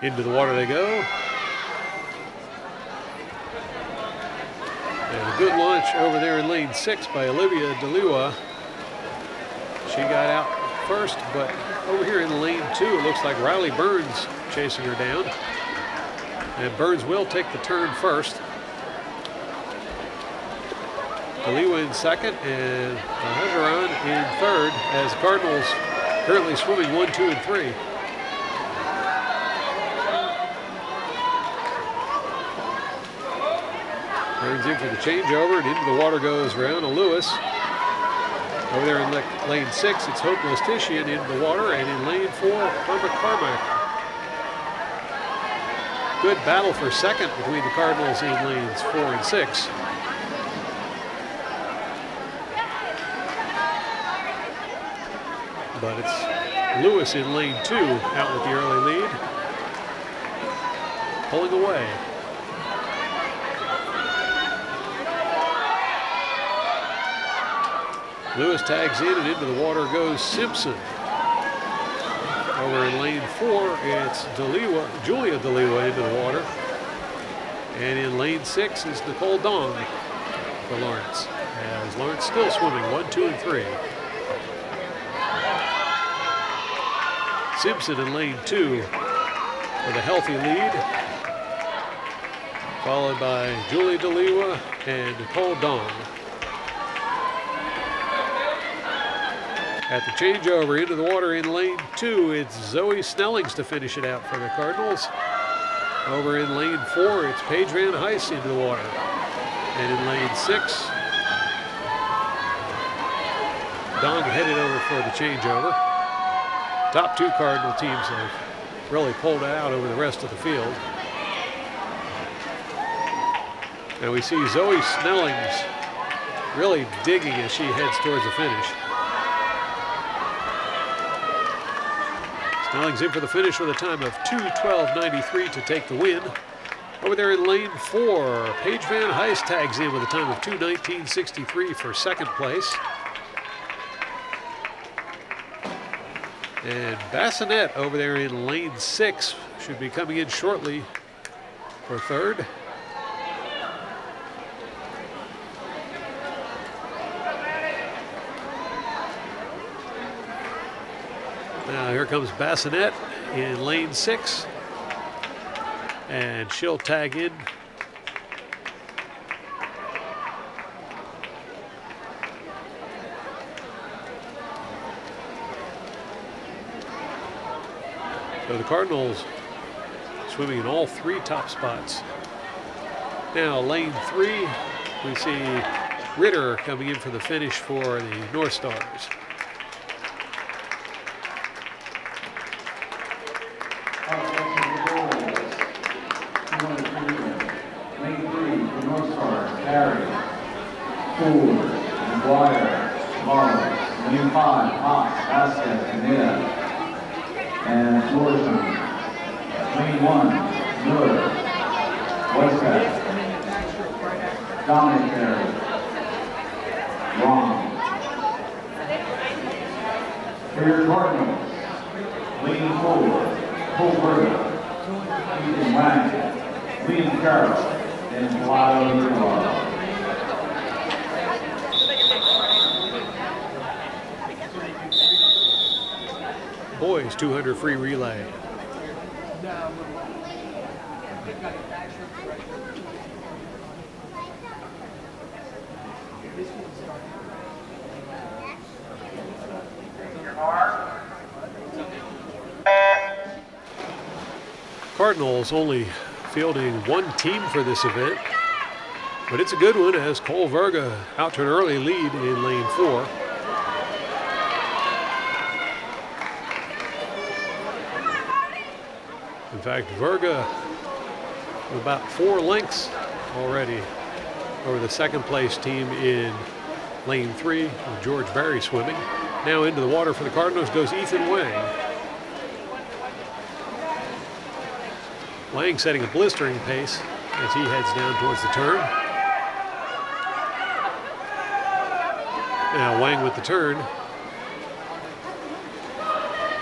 Into the water they go. And over there in lane six by Olivia DeLua. She got out first, but over here in lane two, it looks like Riley Burns chasing her down. And Burns will take the turn first. Kaliwa in second and Hajaran in third as Cardinals currently swimming one, two, and three. For the changeover and into the water goes Rihanna Lewis. Over there in lane six, it's Hopeless Lestitian into the water, and in lane four, Irma Carmack good battle for second between the Cardinals in lanes four and six. But it's Lewis in lane two out with the early lead. Pulling away. Lewis tags in and into the water goes Simpson. Over in lane four, it's Deliwa, Julia Deliwa into the water. And in lane six is Nicole Dong for Lawrence. As Lawrence still swimming, one, two, and three. Simpson in lane two with a healthy lead. Followed by Julie Deliwa and Nicole Dong. At the changeover into the water in lane two, it's Zoe Snellings to finish it out for the Cardinals. Over in lane four, it's Paige Van Heist into the water. And in lane six, Dong headed over for the changeover. Top two Cardinal teams have really pulled out over the rest of the field. And we see Zoe Snellings really digging as she heads towards the finish. Snellings in for the finish with a time of 2.12.93 to take the win. Over there in lane four, Paige Van Heist tags in with a time of 2.19.63 for second place. And Bassinet over there in lane six should be coming in shortly for third. Now here comes Bassinet in lane six. And she'll tag in. So the Cardinals swimming in all three top spots. Now lane three, we see Ritter coming in for the finish for the North Stars. Ford, McGuire, Morris, lane five, Hawk, Vasquez, Pineda, and Florissant. Lane one, Miller, Westcott, Dominic Perry, Wrong. For your Cardinals, leading forward, Cole Burger, Ethan Wang, Liam Carroll, and Vlado Nikolov. Boys 200 free relay. Cardinals only fielding one team for this event, but it's a good one as Cole Verga out to an early lead in lane four. In fact, Verga about four lengths already over the second place team in lane three with George Barry swimming. Now into the water for the Cardinals goes Ethan Wang. Wang setting a blistering pace as he heads down towards the turn. Now Wang with the turn.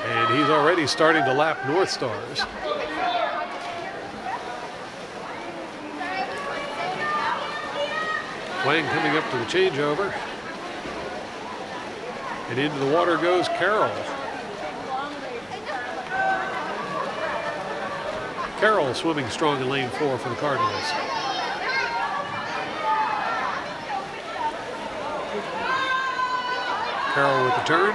And he's already starting to lap North Stars. Wang coming up to the changeover. And into the water goes Carroll. Carroll swimming strong in lane four for the Cardinals. Carroll with the turn.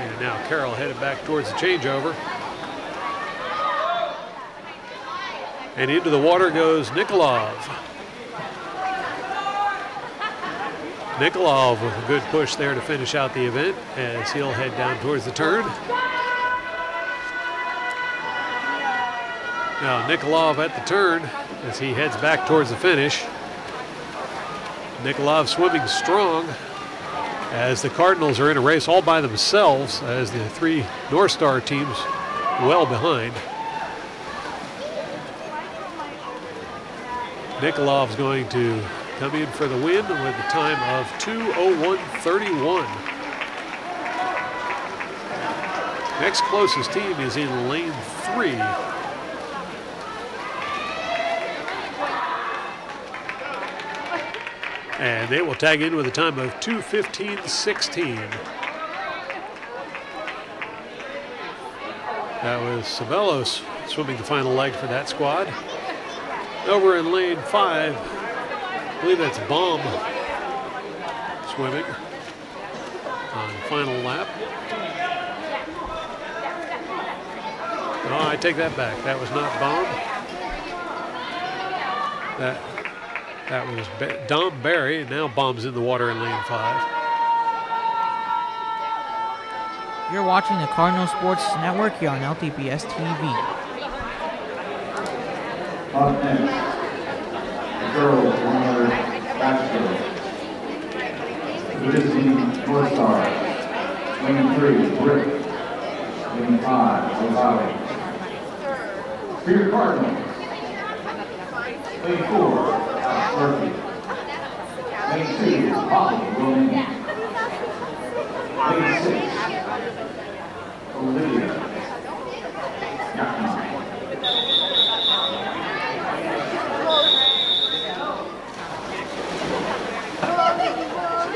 And now Carroll headed back towards the changeover. And into the water goes Nikolov. Nikolov with a good push there to finish out the event as he'll head down towards the turn. Now Nikolov at the turn as he heads back towards the finish. Nikolov swimming strong as the Cardinals are in a race all by themselves as the three North Star teams well behind. Nikolov's going to come in for the win with a time of 201.31. Next closest team is in lane three. And they will tag in with a time of 215.16. That was Ceballos swimming the final leg for that squad. Over in lane five, I believe that's Baum swimming on final lap. Oh, I take that back. That was not Baum. That that was ba Dom Barry, and now Baum's in the water in lane five. You're watching the Cardinal Sports Network here on LTPS TV. 100 backstroke. Lisbon North Star. Lane three, Brick. Lane five, O'Reilly. For your Cardinals. Four, Murphy. Lane two, Holly Williams. Six, Olivia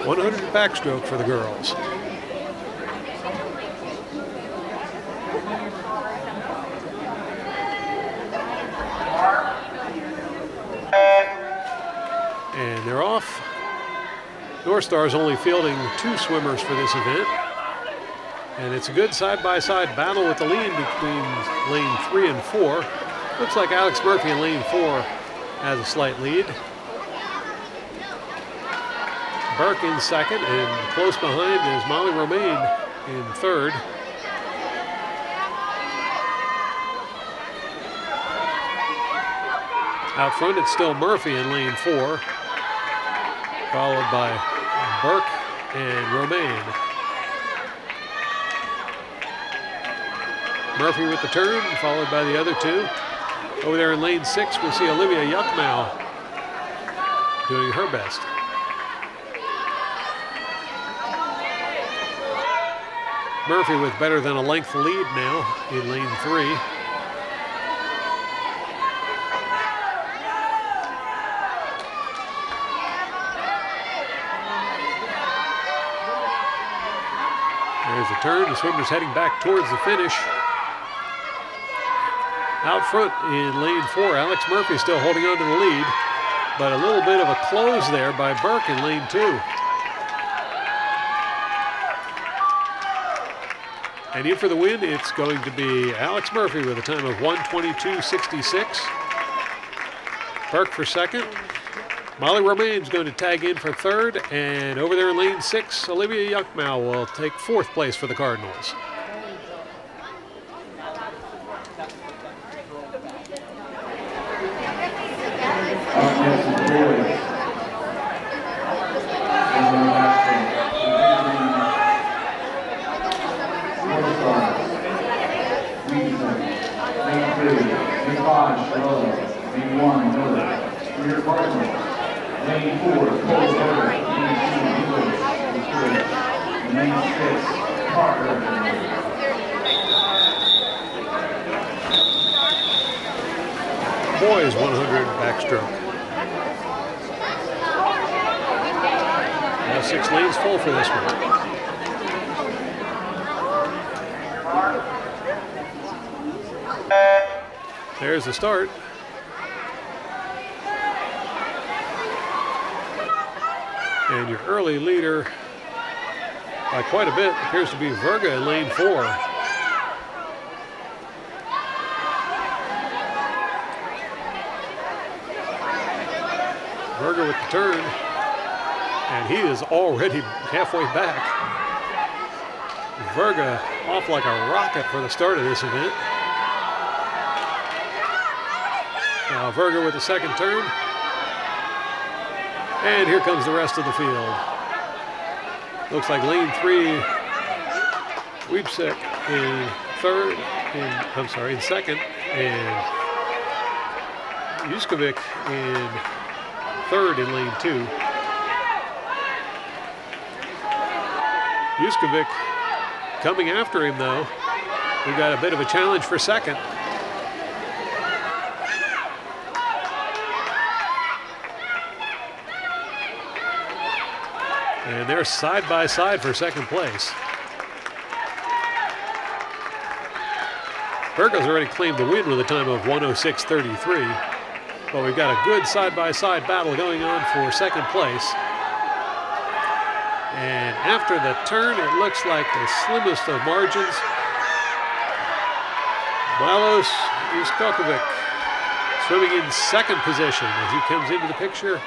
100 backstroke for the girls. And they're off. North Star is only fielding two swimmers for this event. And it's a good side-by-side battle with the lead between lane three and four. Looks like Alex Murphy in lane four has a slight lead. Burke in second, and close behind is Molly Romaine in third. Out front, it's still Murphy in lane four, followed by Burke and Romaine. Murphy with the turn, followed by the other two. Over there in lane six, we'll see Olivia Yuckmau doing her best. Murphy with better than a length lead now in lane three. There's a turn. The swimmer's heading back towards the finish. Out front in lane four, Alex Murphy still holding on to the lead, but a little bit of a close there by Burke in lane two. And in for the win, it's going to be Alex Murphy with a time of 122.66. Burke for second. Molly Romaine's going to tag in for third. And over there in lane six, Olivia Yuckmau will take fourth place for the Cardinals. Boys 100 backstroke. Now six lanes full for this one. There's the start. And your early leader by quite a be Verga in lane four. Verga with the turn, and he is already halfway back. Verga off like a rocket for the start of this event. Now Verga with the second turn. And here comes the rest of the field. Looks like lane three, Weepsick in third, in, I'm sorry, in second, and Yuskovic in third in lane two. Yuskovic coming after him though. We've got a bit of a challenge for second. And they're side by side for second place. Verga's already claimed the win with a time of 106.33. But we've got a good side-by-side battle going on for second place. And after the turn, it looks like the slimmest of margins. Milos Uskokovic swimming in second position as he comes into the picture,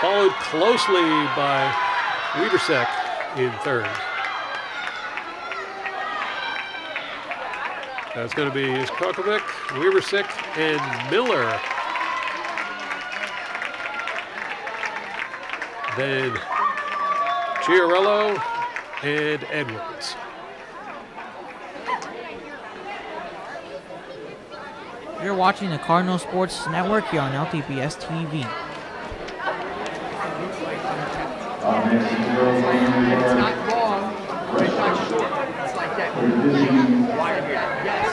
followed closely by Wiedersek in third. Uh, That's going to be Skokovic, Weaversick, and Miller. Then Chiarello and Edwards. You're watching the Cardinal Sports Network here on LTPS TV. It's not long, but it's not short. It's like that. Wire here. Yes.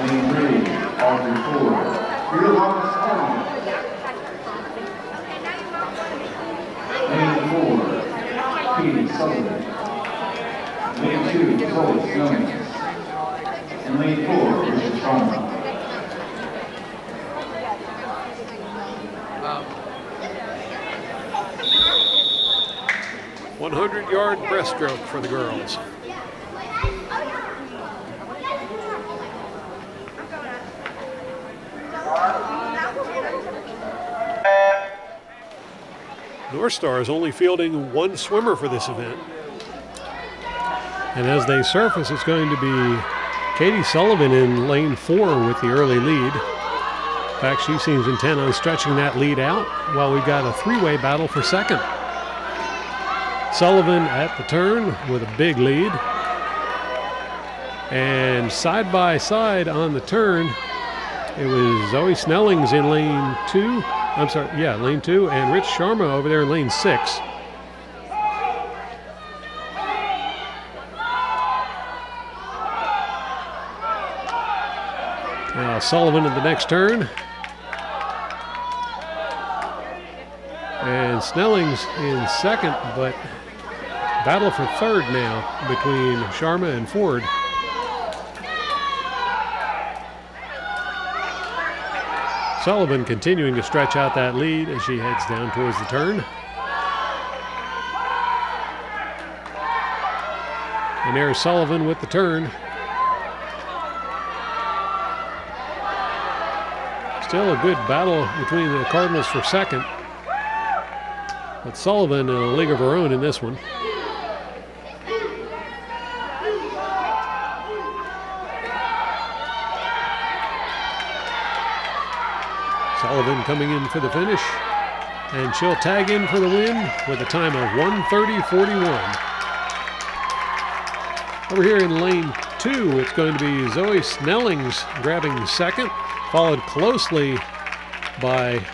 Lane three, Audrey Ford. Rear lock Sullivan. Lane four, Katie Sullivan. Lane two, Zoe Jones. And lane four, Richard Trauma. Um, 100 yard breaststroke for the girls. North Star is only fielding one swimmer for this event. And as they surface, it's going to be Katie Sullivan in lane four with the early lead. In fact, she seems intent on stretching that lead out while we've got a three-way battle for second. Sullivan at the turn with a big lead. And side by side on the turn, it was Zoe Snellings in lane two. I'm sorry, yeah, lane two, and Rich Sharma over there in lane six. Now Sullivan in the next turn. And Snellings in second, but battle for third now between Sharma and Ford. Sullivan continuing to stretch out that lead as she heads down towards the turn. And there's Sullivan with the turn. Still a good battle between the Cardinals for second. But Sullivan in a league of her own in this one. Sullivan coming in for the finish. And she'll tag in for the win with a time of 130.41. Over here in lane two, it's going to be Zoe Snellings grabbing second, followed closely by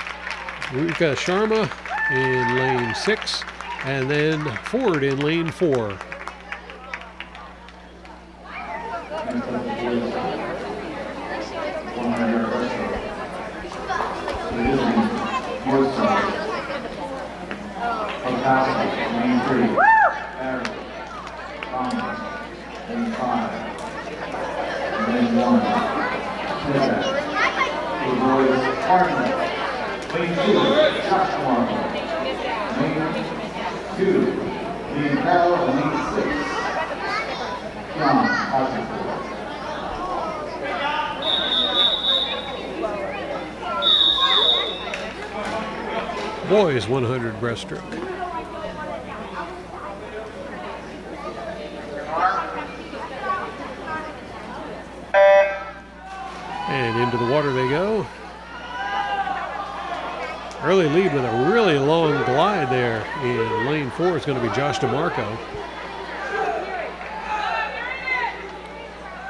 Rika Sharma in lane six, and then Ford in lane four. Boys 100 breaststroke. And into the water they go. Early lead with a really long glide there in lane four is going to be Josh DeMarco.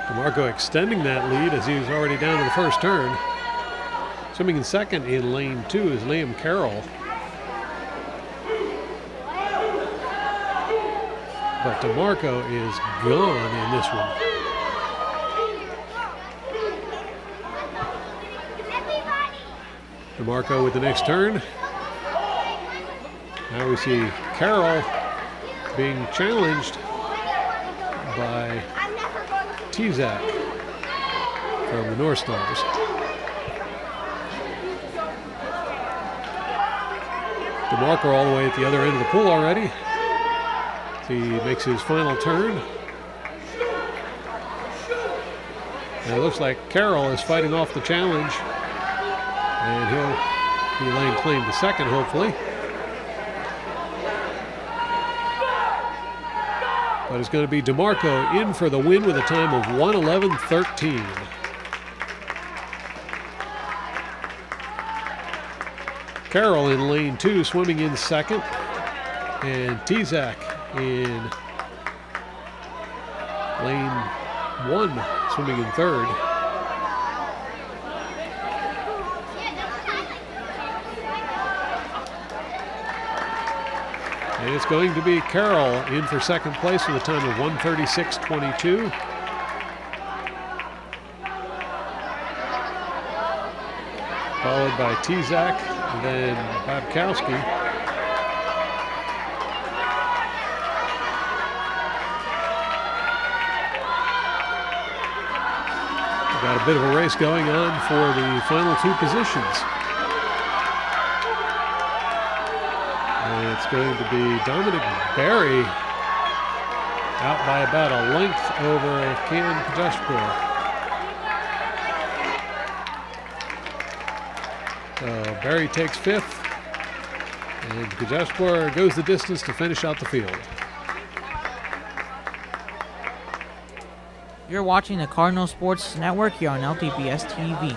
DeMarco extending that lead as he's already down to the first turn. Swimming in second in lane two is Liam Carroll. But DeMarco is gone in this one. DeMarco with the next turn. Now we see Carroll being challenged by Tizak from the North Stars. DeMarco all the way at the other end of the pool already. He makes his final turn. And it looks like Carroll is fighting off the challenge. And he'll be laying claim to second, hopefully. But it's going to be DeMarco in for the win with a time of 111.13. Carroll in lane two, swimming in second. And Tizak in lane one, swimming in third. It's going to be Carroll in for second place with a time of 136.22. Followed by Tizak, then Babkowski. Got a bit of a race going on for the final two positions. And it's going to be Dominic Barry out by about a length over Ken Kajashpur. So Barry takes fifth, and Kajashpur goes the distance to finish out the field. You're watching the Cardinal Sports Network here on LTPS TV.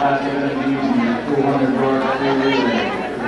Last uh,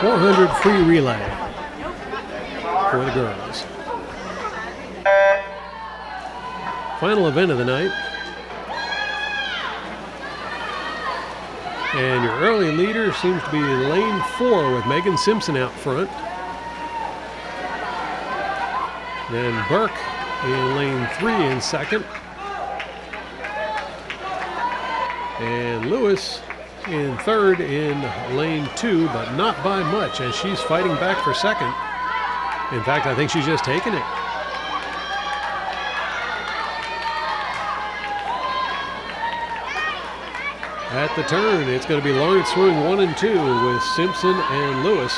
400 free relay for the girls. Final event of the night, And your early leader seems to be lane four with Megan Simpson out front. Then Burke in lane three in second. And Lewis in third in lane two, but not by much as she's fighting back for second. In fact, I think she's just taken it. The turn, it's going to be Lawrence Swing one and two with Simpson and Lewis,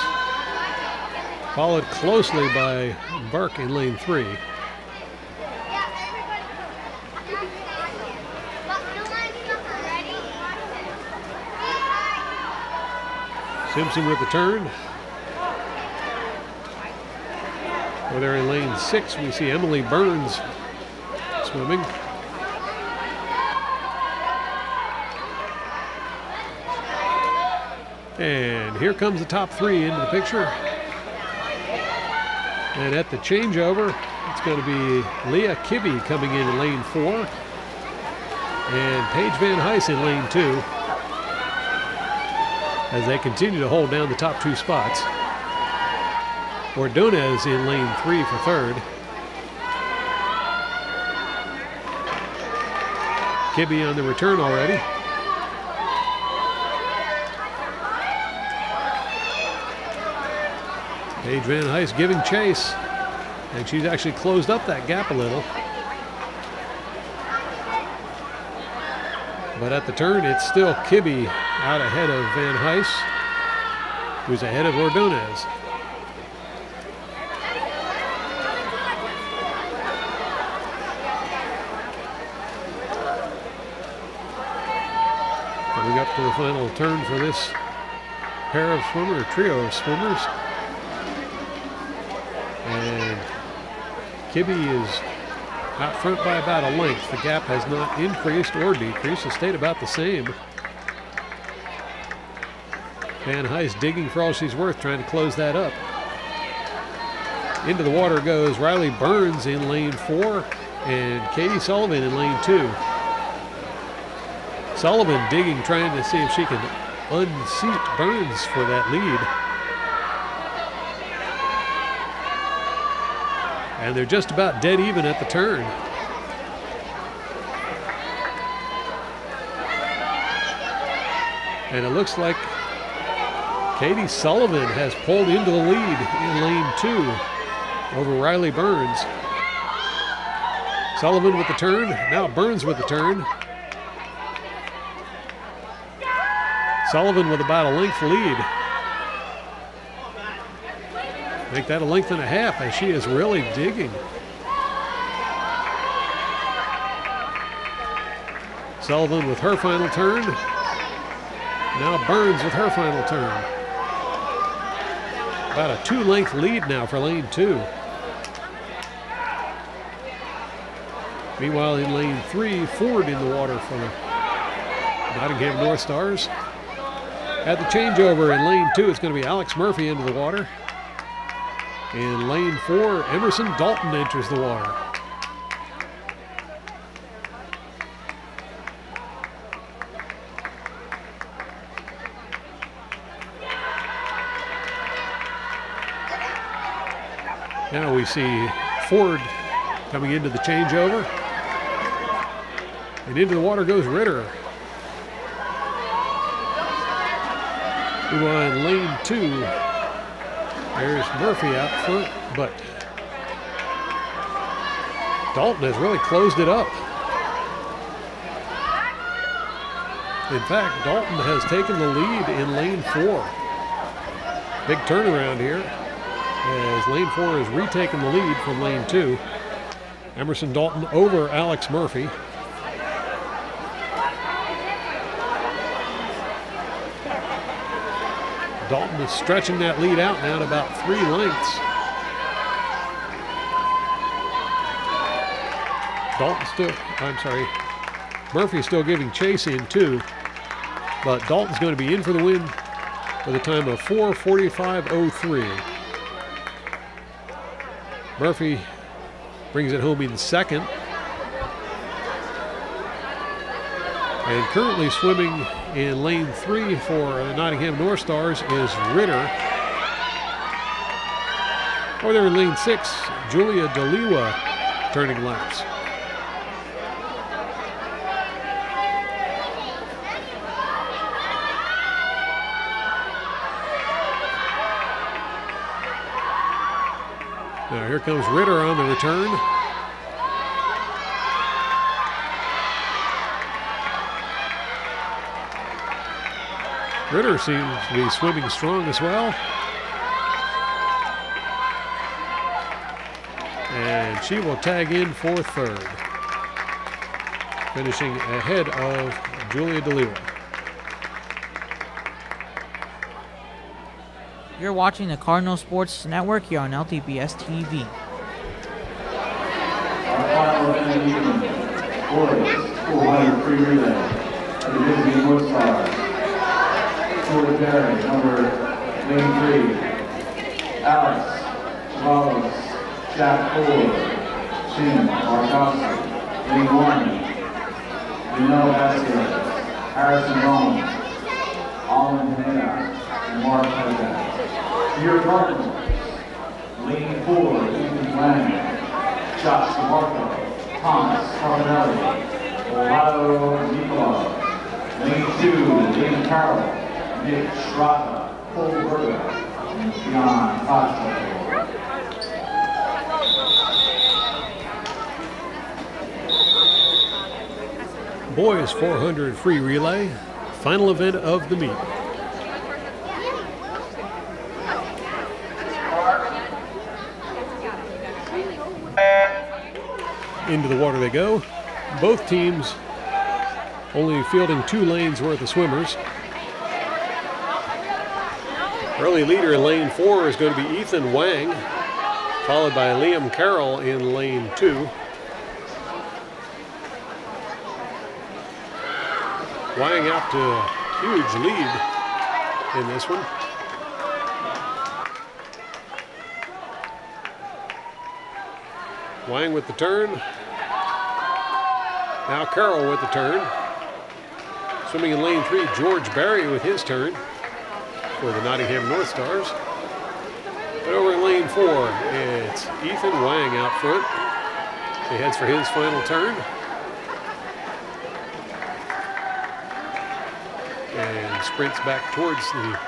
followed closely by Burke in lane three. Simpson with the turn. Over there in lane six, we see Emily Burns swimming. And here comes the top three into the picture. And at the changeover, it's going to be Leah Kibbe coming in in lane four. And Paige Van Heiss in lane two as they continue to hold down the top two spots. Ordonez in lane three for third. Kibbe on the return already. Van Heiss giving chase, and she's actually closed up that gap a little. But at the turn, it's still Kibbe out ahead of Van Heiss, who's ahead of Ordonez. Coming up to the final turn for this pair of swimmer, trio of swimmers. Kibbe is out front by about a length. The gap has not increased or decreased. It stayed about the same. Van Heiss digging for all she's worth, trying to close that up. Into the water goes Riley Burns in lane four and Katie Sullivan in lane two. Sullivan digging, trying to see if she can unseat Burns for that lead. And they're just about dead even at the turn. And it looks like Katie Sullivan has pulled into the lead in lane two over Riley Burns. Sullivan with the turn, now Burns with the turn. Sullivan with about a length lead. Make that a length and a half as she is really digging. Sullivan with her final turn. Now Burns with her final turn. About a two length lead now for lane two. Meanwhile, in lane three, Ford in the water for the Nottingham North Stars. At the changeover in lane two, it's going to be Alex Murphy into the water. In lane four, Emerson Dalton enters the water. Now we see Ford coming into the changeover. And into the water goes Ritter. We on lane two. There's Murphy out front, but Dalton has really closed it up. In fact, Dalton has taken the lead in lane four. Big turnaround here as lane four has retaken the lead from lane two. Emerson Dalton over Alex Murphy. Dalton is stretching that lead out now to about three lengths. Dalton still, I'm sorry, Murphy's still giving chase in two, but Dalton's going to be in for the win with a time of 4.45.03. Murphy brings it home in second. And currently swimming in lane three for the Nottingham North Stars is Ritter. Over there in lane six, Julia Deliwa turning laps. Now here comes Ritter on the return. Ritter seems to be swimming strong as well. And she will tag in for third, finishing ahead of Julia DeLewa. You're watching the Cardinal Sports Network here on LTPS TV. Our final Jordan Berry, number 83. Alex Wallace, Jack Ford, Tim Markowski, Lee Warren, Janelle Vasquez, Harrison Rollins, Alan Pineda, and Mark Hudson. Your Cardinals, Lean Ford, Ethan Lang, Josh DeMarco, Thomas Carbonelli, Ohio Nikolov, Lane 2, Dana Carroll, Nick Cole. Boys 400 free relay, final event of the meet. Into the water they go. Both teams only fielding two lanes worth of swimmers. Early leader in lane four is going to be Ethan Wang, followed by Liam Carroll in lane two. Wang out to a huge lead in this one. Wang with the turn. Now Carroll with the turn. Swimming in lane three, George Barry with his turn for the Nottingham North Stars. But over in lane four, it's Ethan Wang out front. He heads for his final turn. and sprints back towards the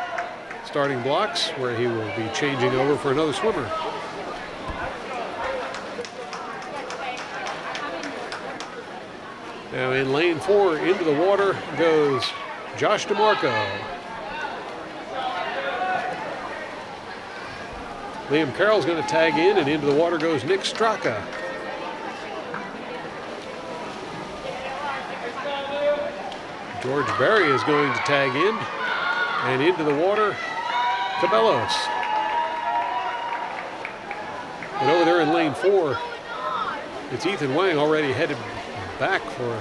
starting blocks where he will be changing over for another swimmer. Now in lane four, into the water goes Josh DeMarco. Liam Carroll's going to tag in, and into the water goes Nick Straka. George Barry is going to tag in, and into the water, Ceballos. And over there in lane four, it's Ethan Wang already headed back for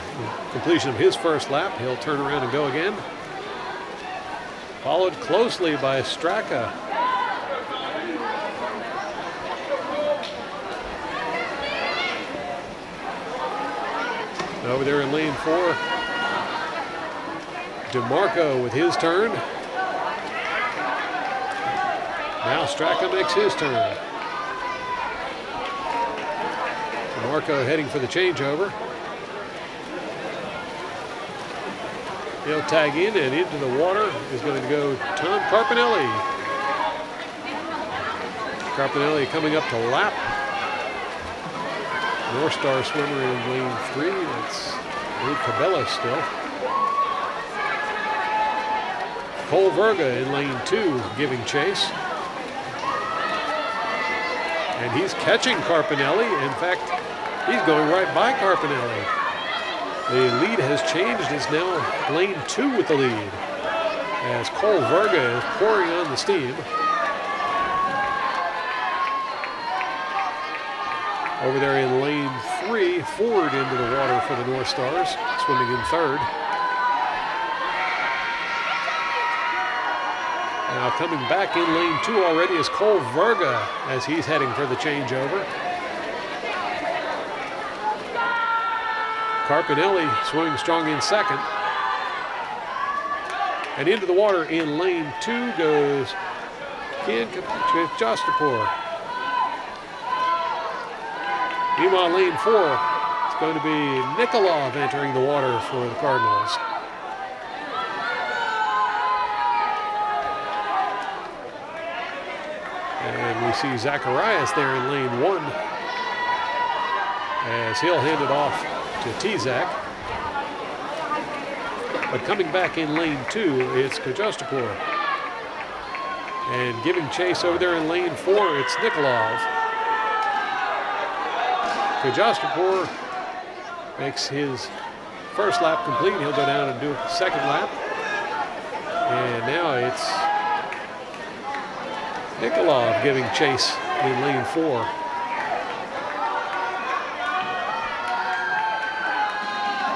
completion of his first lap. He'll turn around and go again. Followed closely by Straka. Over there in lane four, DeMarco with his turn. Now Straka makes his turn. DeMarco heading for the changeover. He'll tag in and into the water is going to go Tom Carpinelli. Carpinelli coming up to lap. North Star swimmer in lane three. That's Lee Cabela still. Cole Verga in lane two giving chase. And he's catching Carpinelli. In fact, he's going right by Carpinelli. The lead has changed. It's now lane two with the lead. As Cole Verga is pouring on the steam. Over there in lane three, Ford into the water for the North Stars, swimming in third. Now coming back in lane two already is Cole Verga as he's heading for the changeover. Carpinelli swimming strong in second. And into the water in lane two goes Ken Jostapur. Meanwhile, lane four, it's going to be Nikolov entering the water for the Cardinals. And we see Zacharias there in lane one as he'll hand it off to Tizak. But coming back in lane two, it's Kajustapur. And giving chase over there in lane four, it's Nikolov. Kajustapur makes his first lap complete. He'll go down and do a second lap. And now it's Nikolov giving chase in lane four.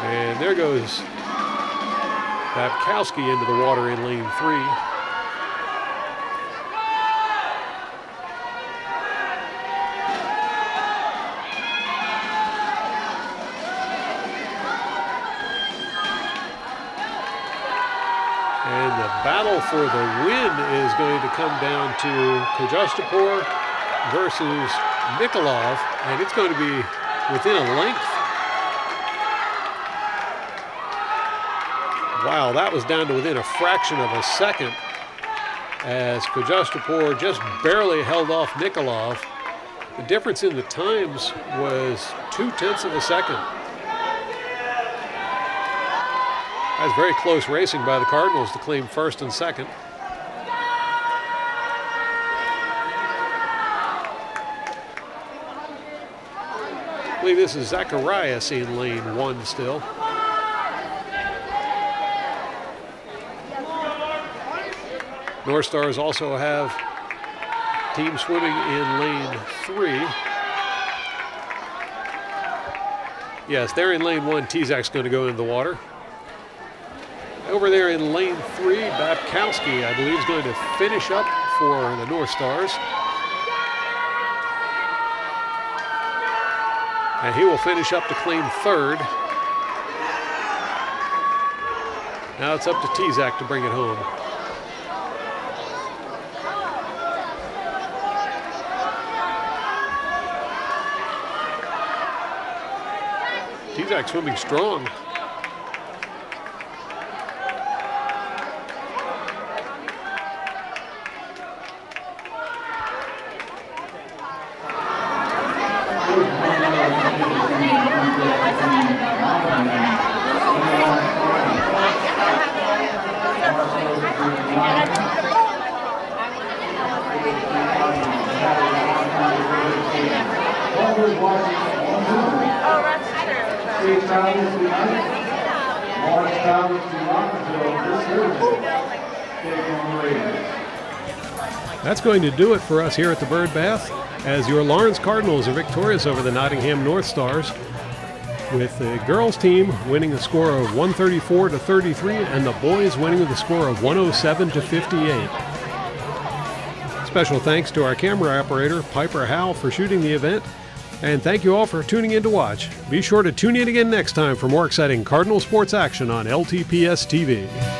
And there goes Babkowski into the water in lane three. And the battle for the win is going to come down to Kajustapur versus Nikolov, and it's going to be within a length. Wow, that was down to within a fraction of a second as Kajustapur just barely held off Nikolov. The difference in the times was two tenths of a second. That was very close racing by the Cardinals to claim first and second. I believe this is Zacharias in lane one still. North Stars also have team swimming in lane three. Yes, they're in lane one. Tizak's going to go in the water. Over there in lane three, Babkowski, I believe, is going to finish up for the North Stars. And he will finish up to claim third. Now it's up to Tizak to bring it home. Tizak swimming strong. Steve Thomas to United. Lawrence Thomas to Rockville. This Thursday. Take on the Raiders. That's going to do it for us here at the Bird Bath as your Lawrence Cardinals are victorious over the Nottingham North Stars with the girls team winning a score of 134 to 33 and the boys winning with a score of 107 to 58. Special thanks to our camera operator Piper Howe for shooting the event and thank you all for tuning in to watch. Be sure to tune in again next time for more exciting Cardinal sports action on LTPS TV.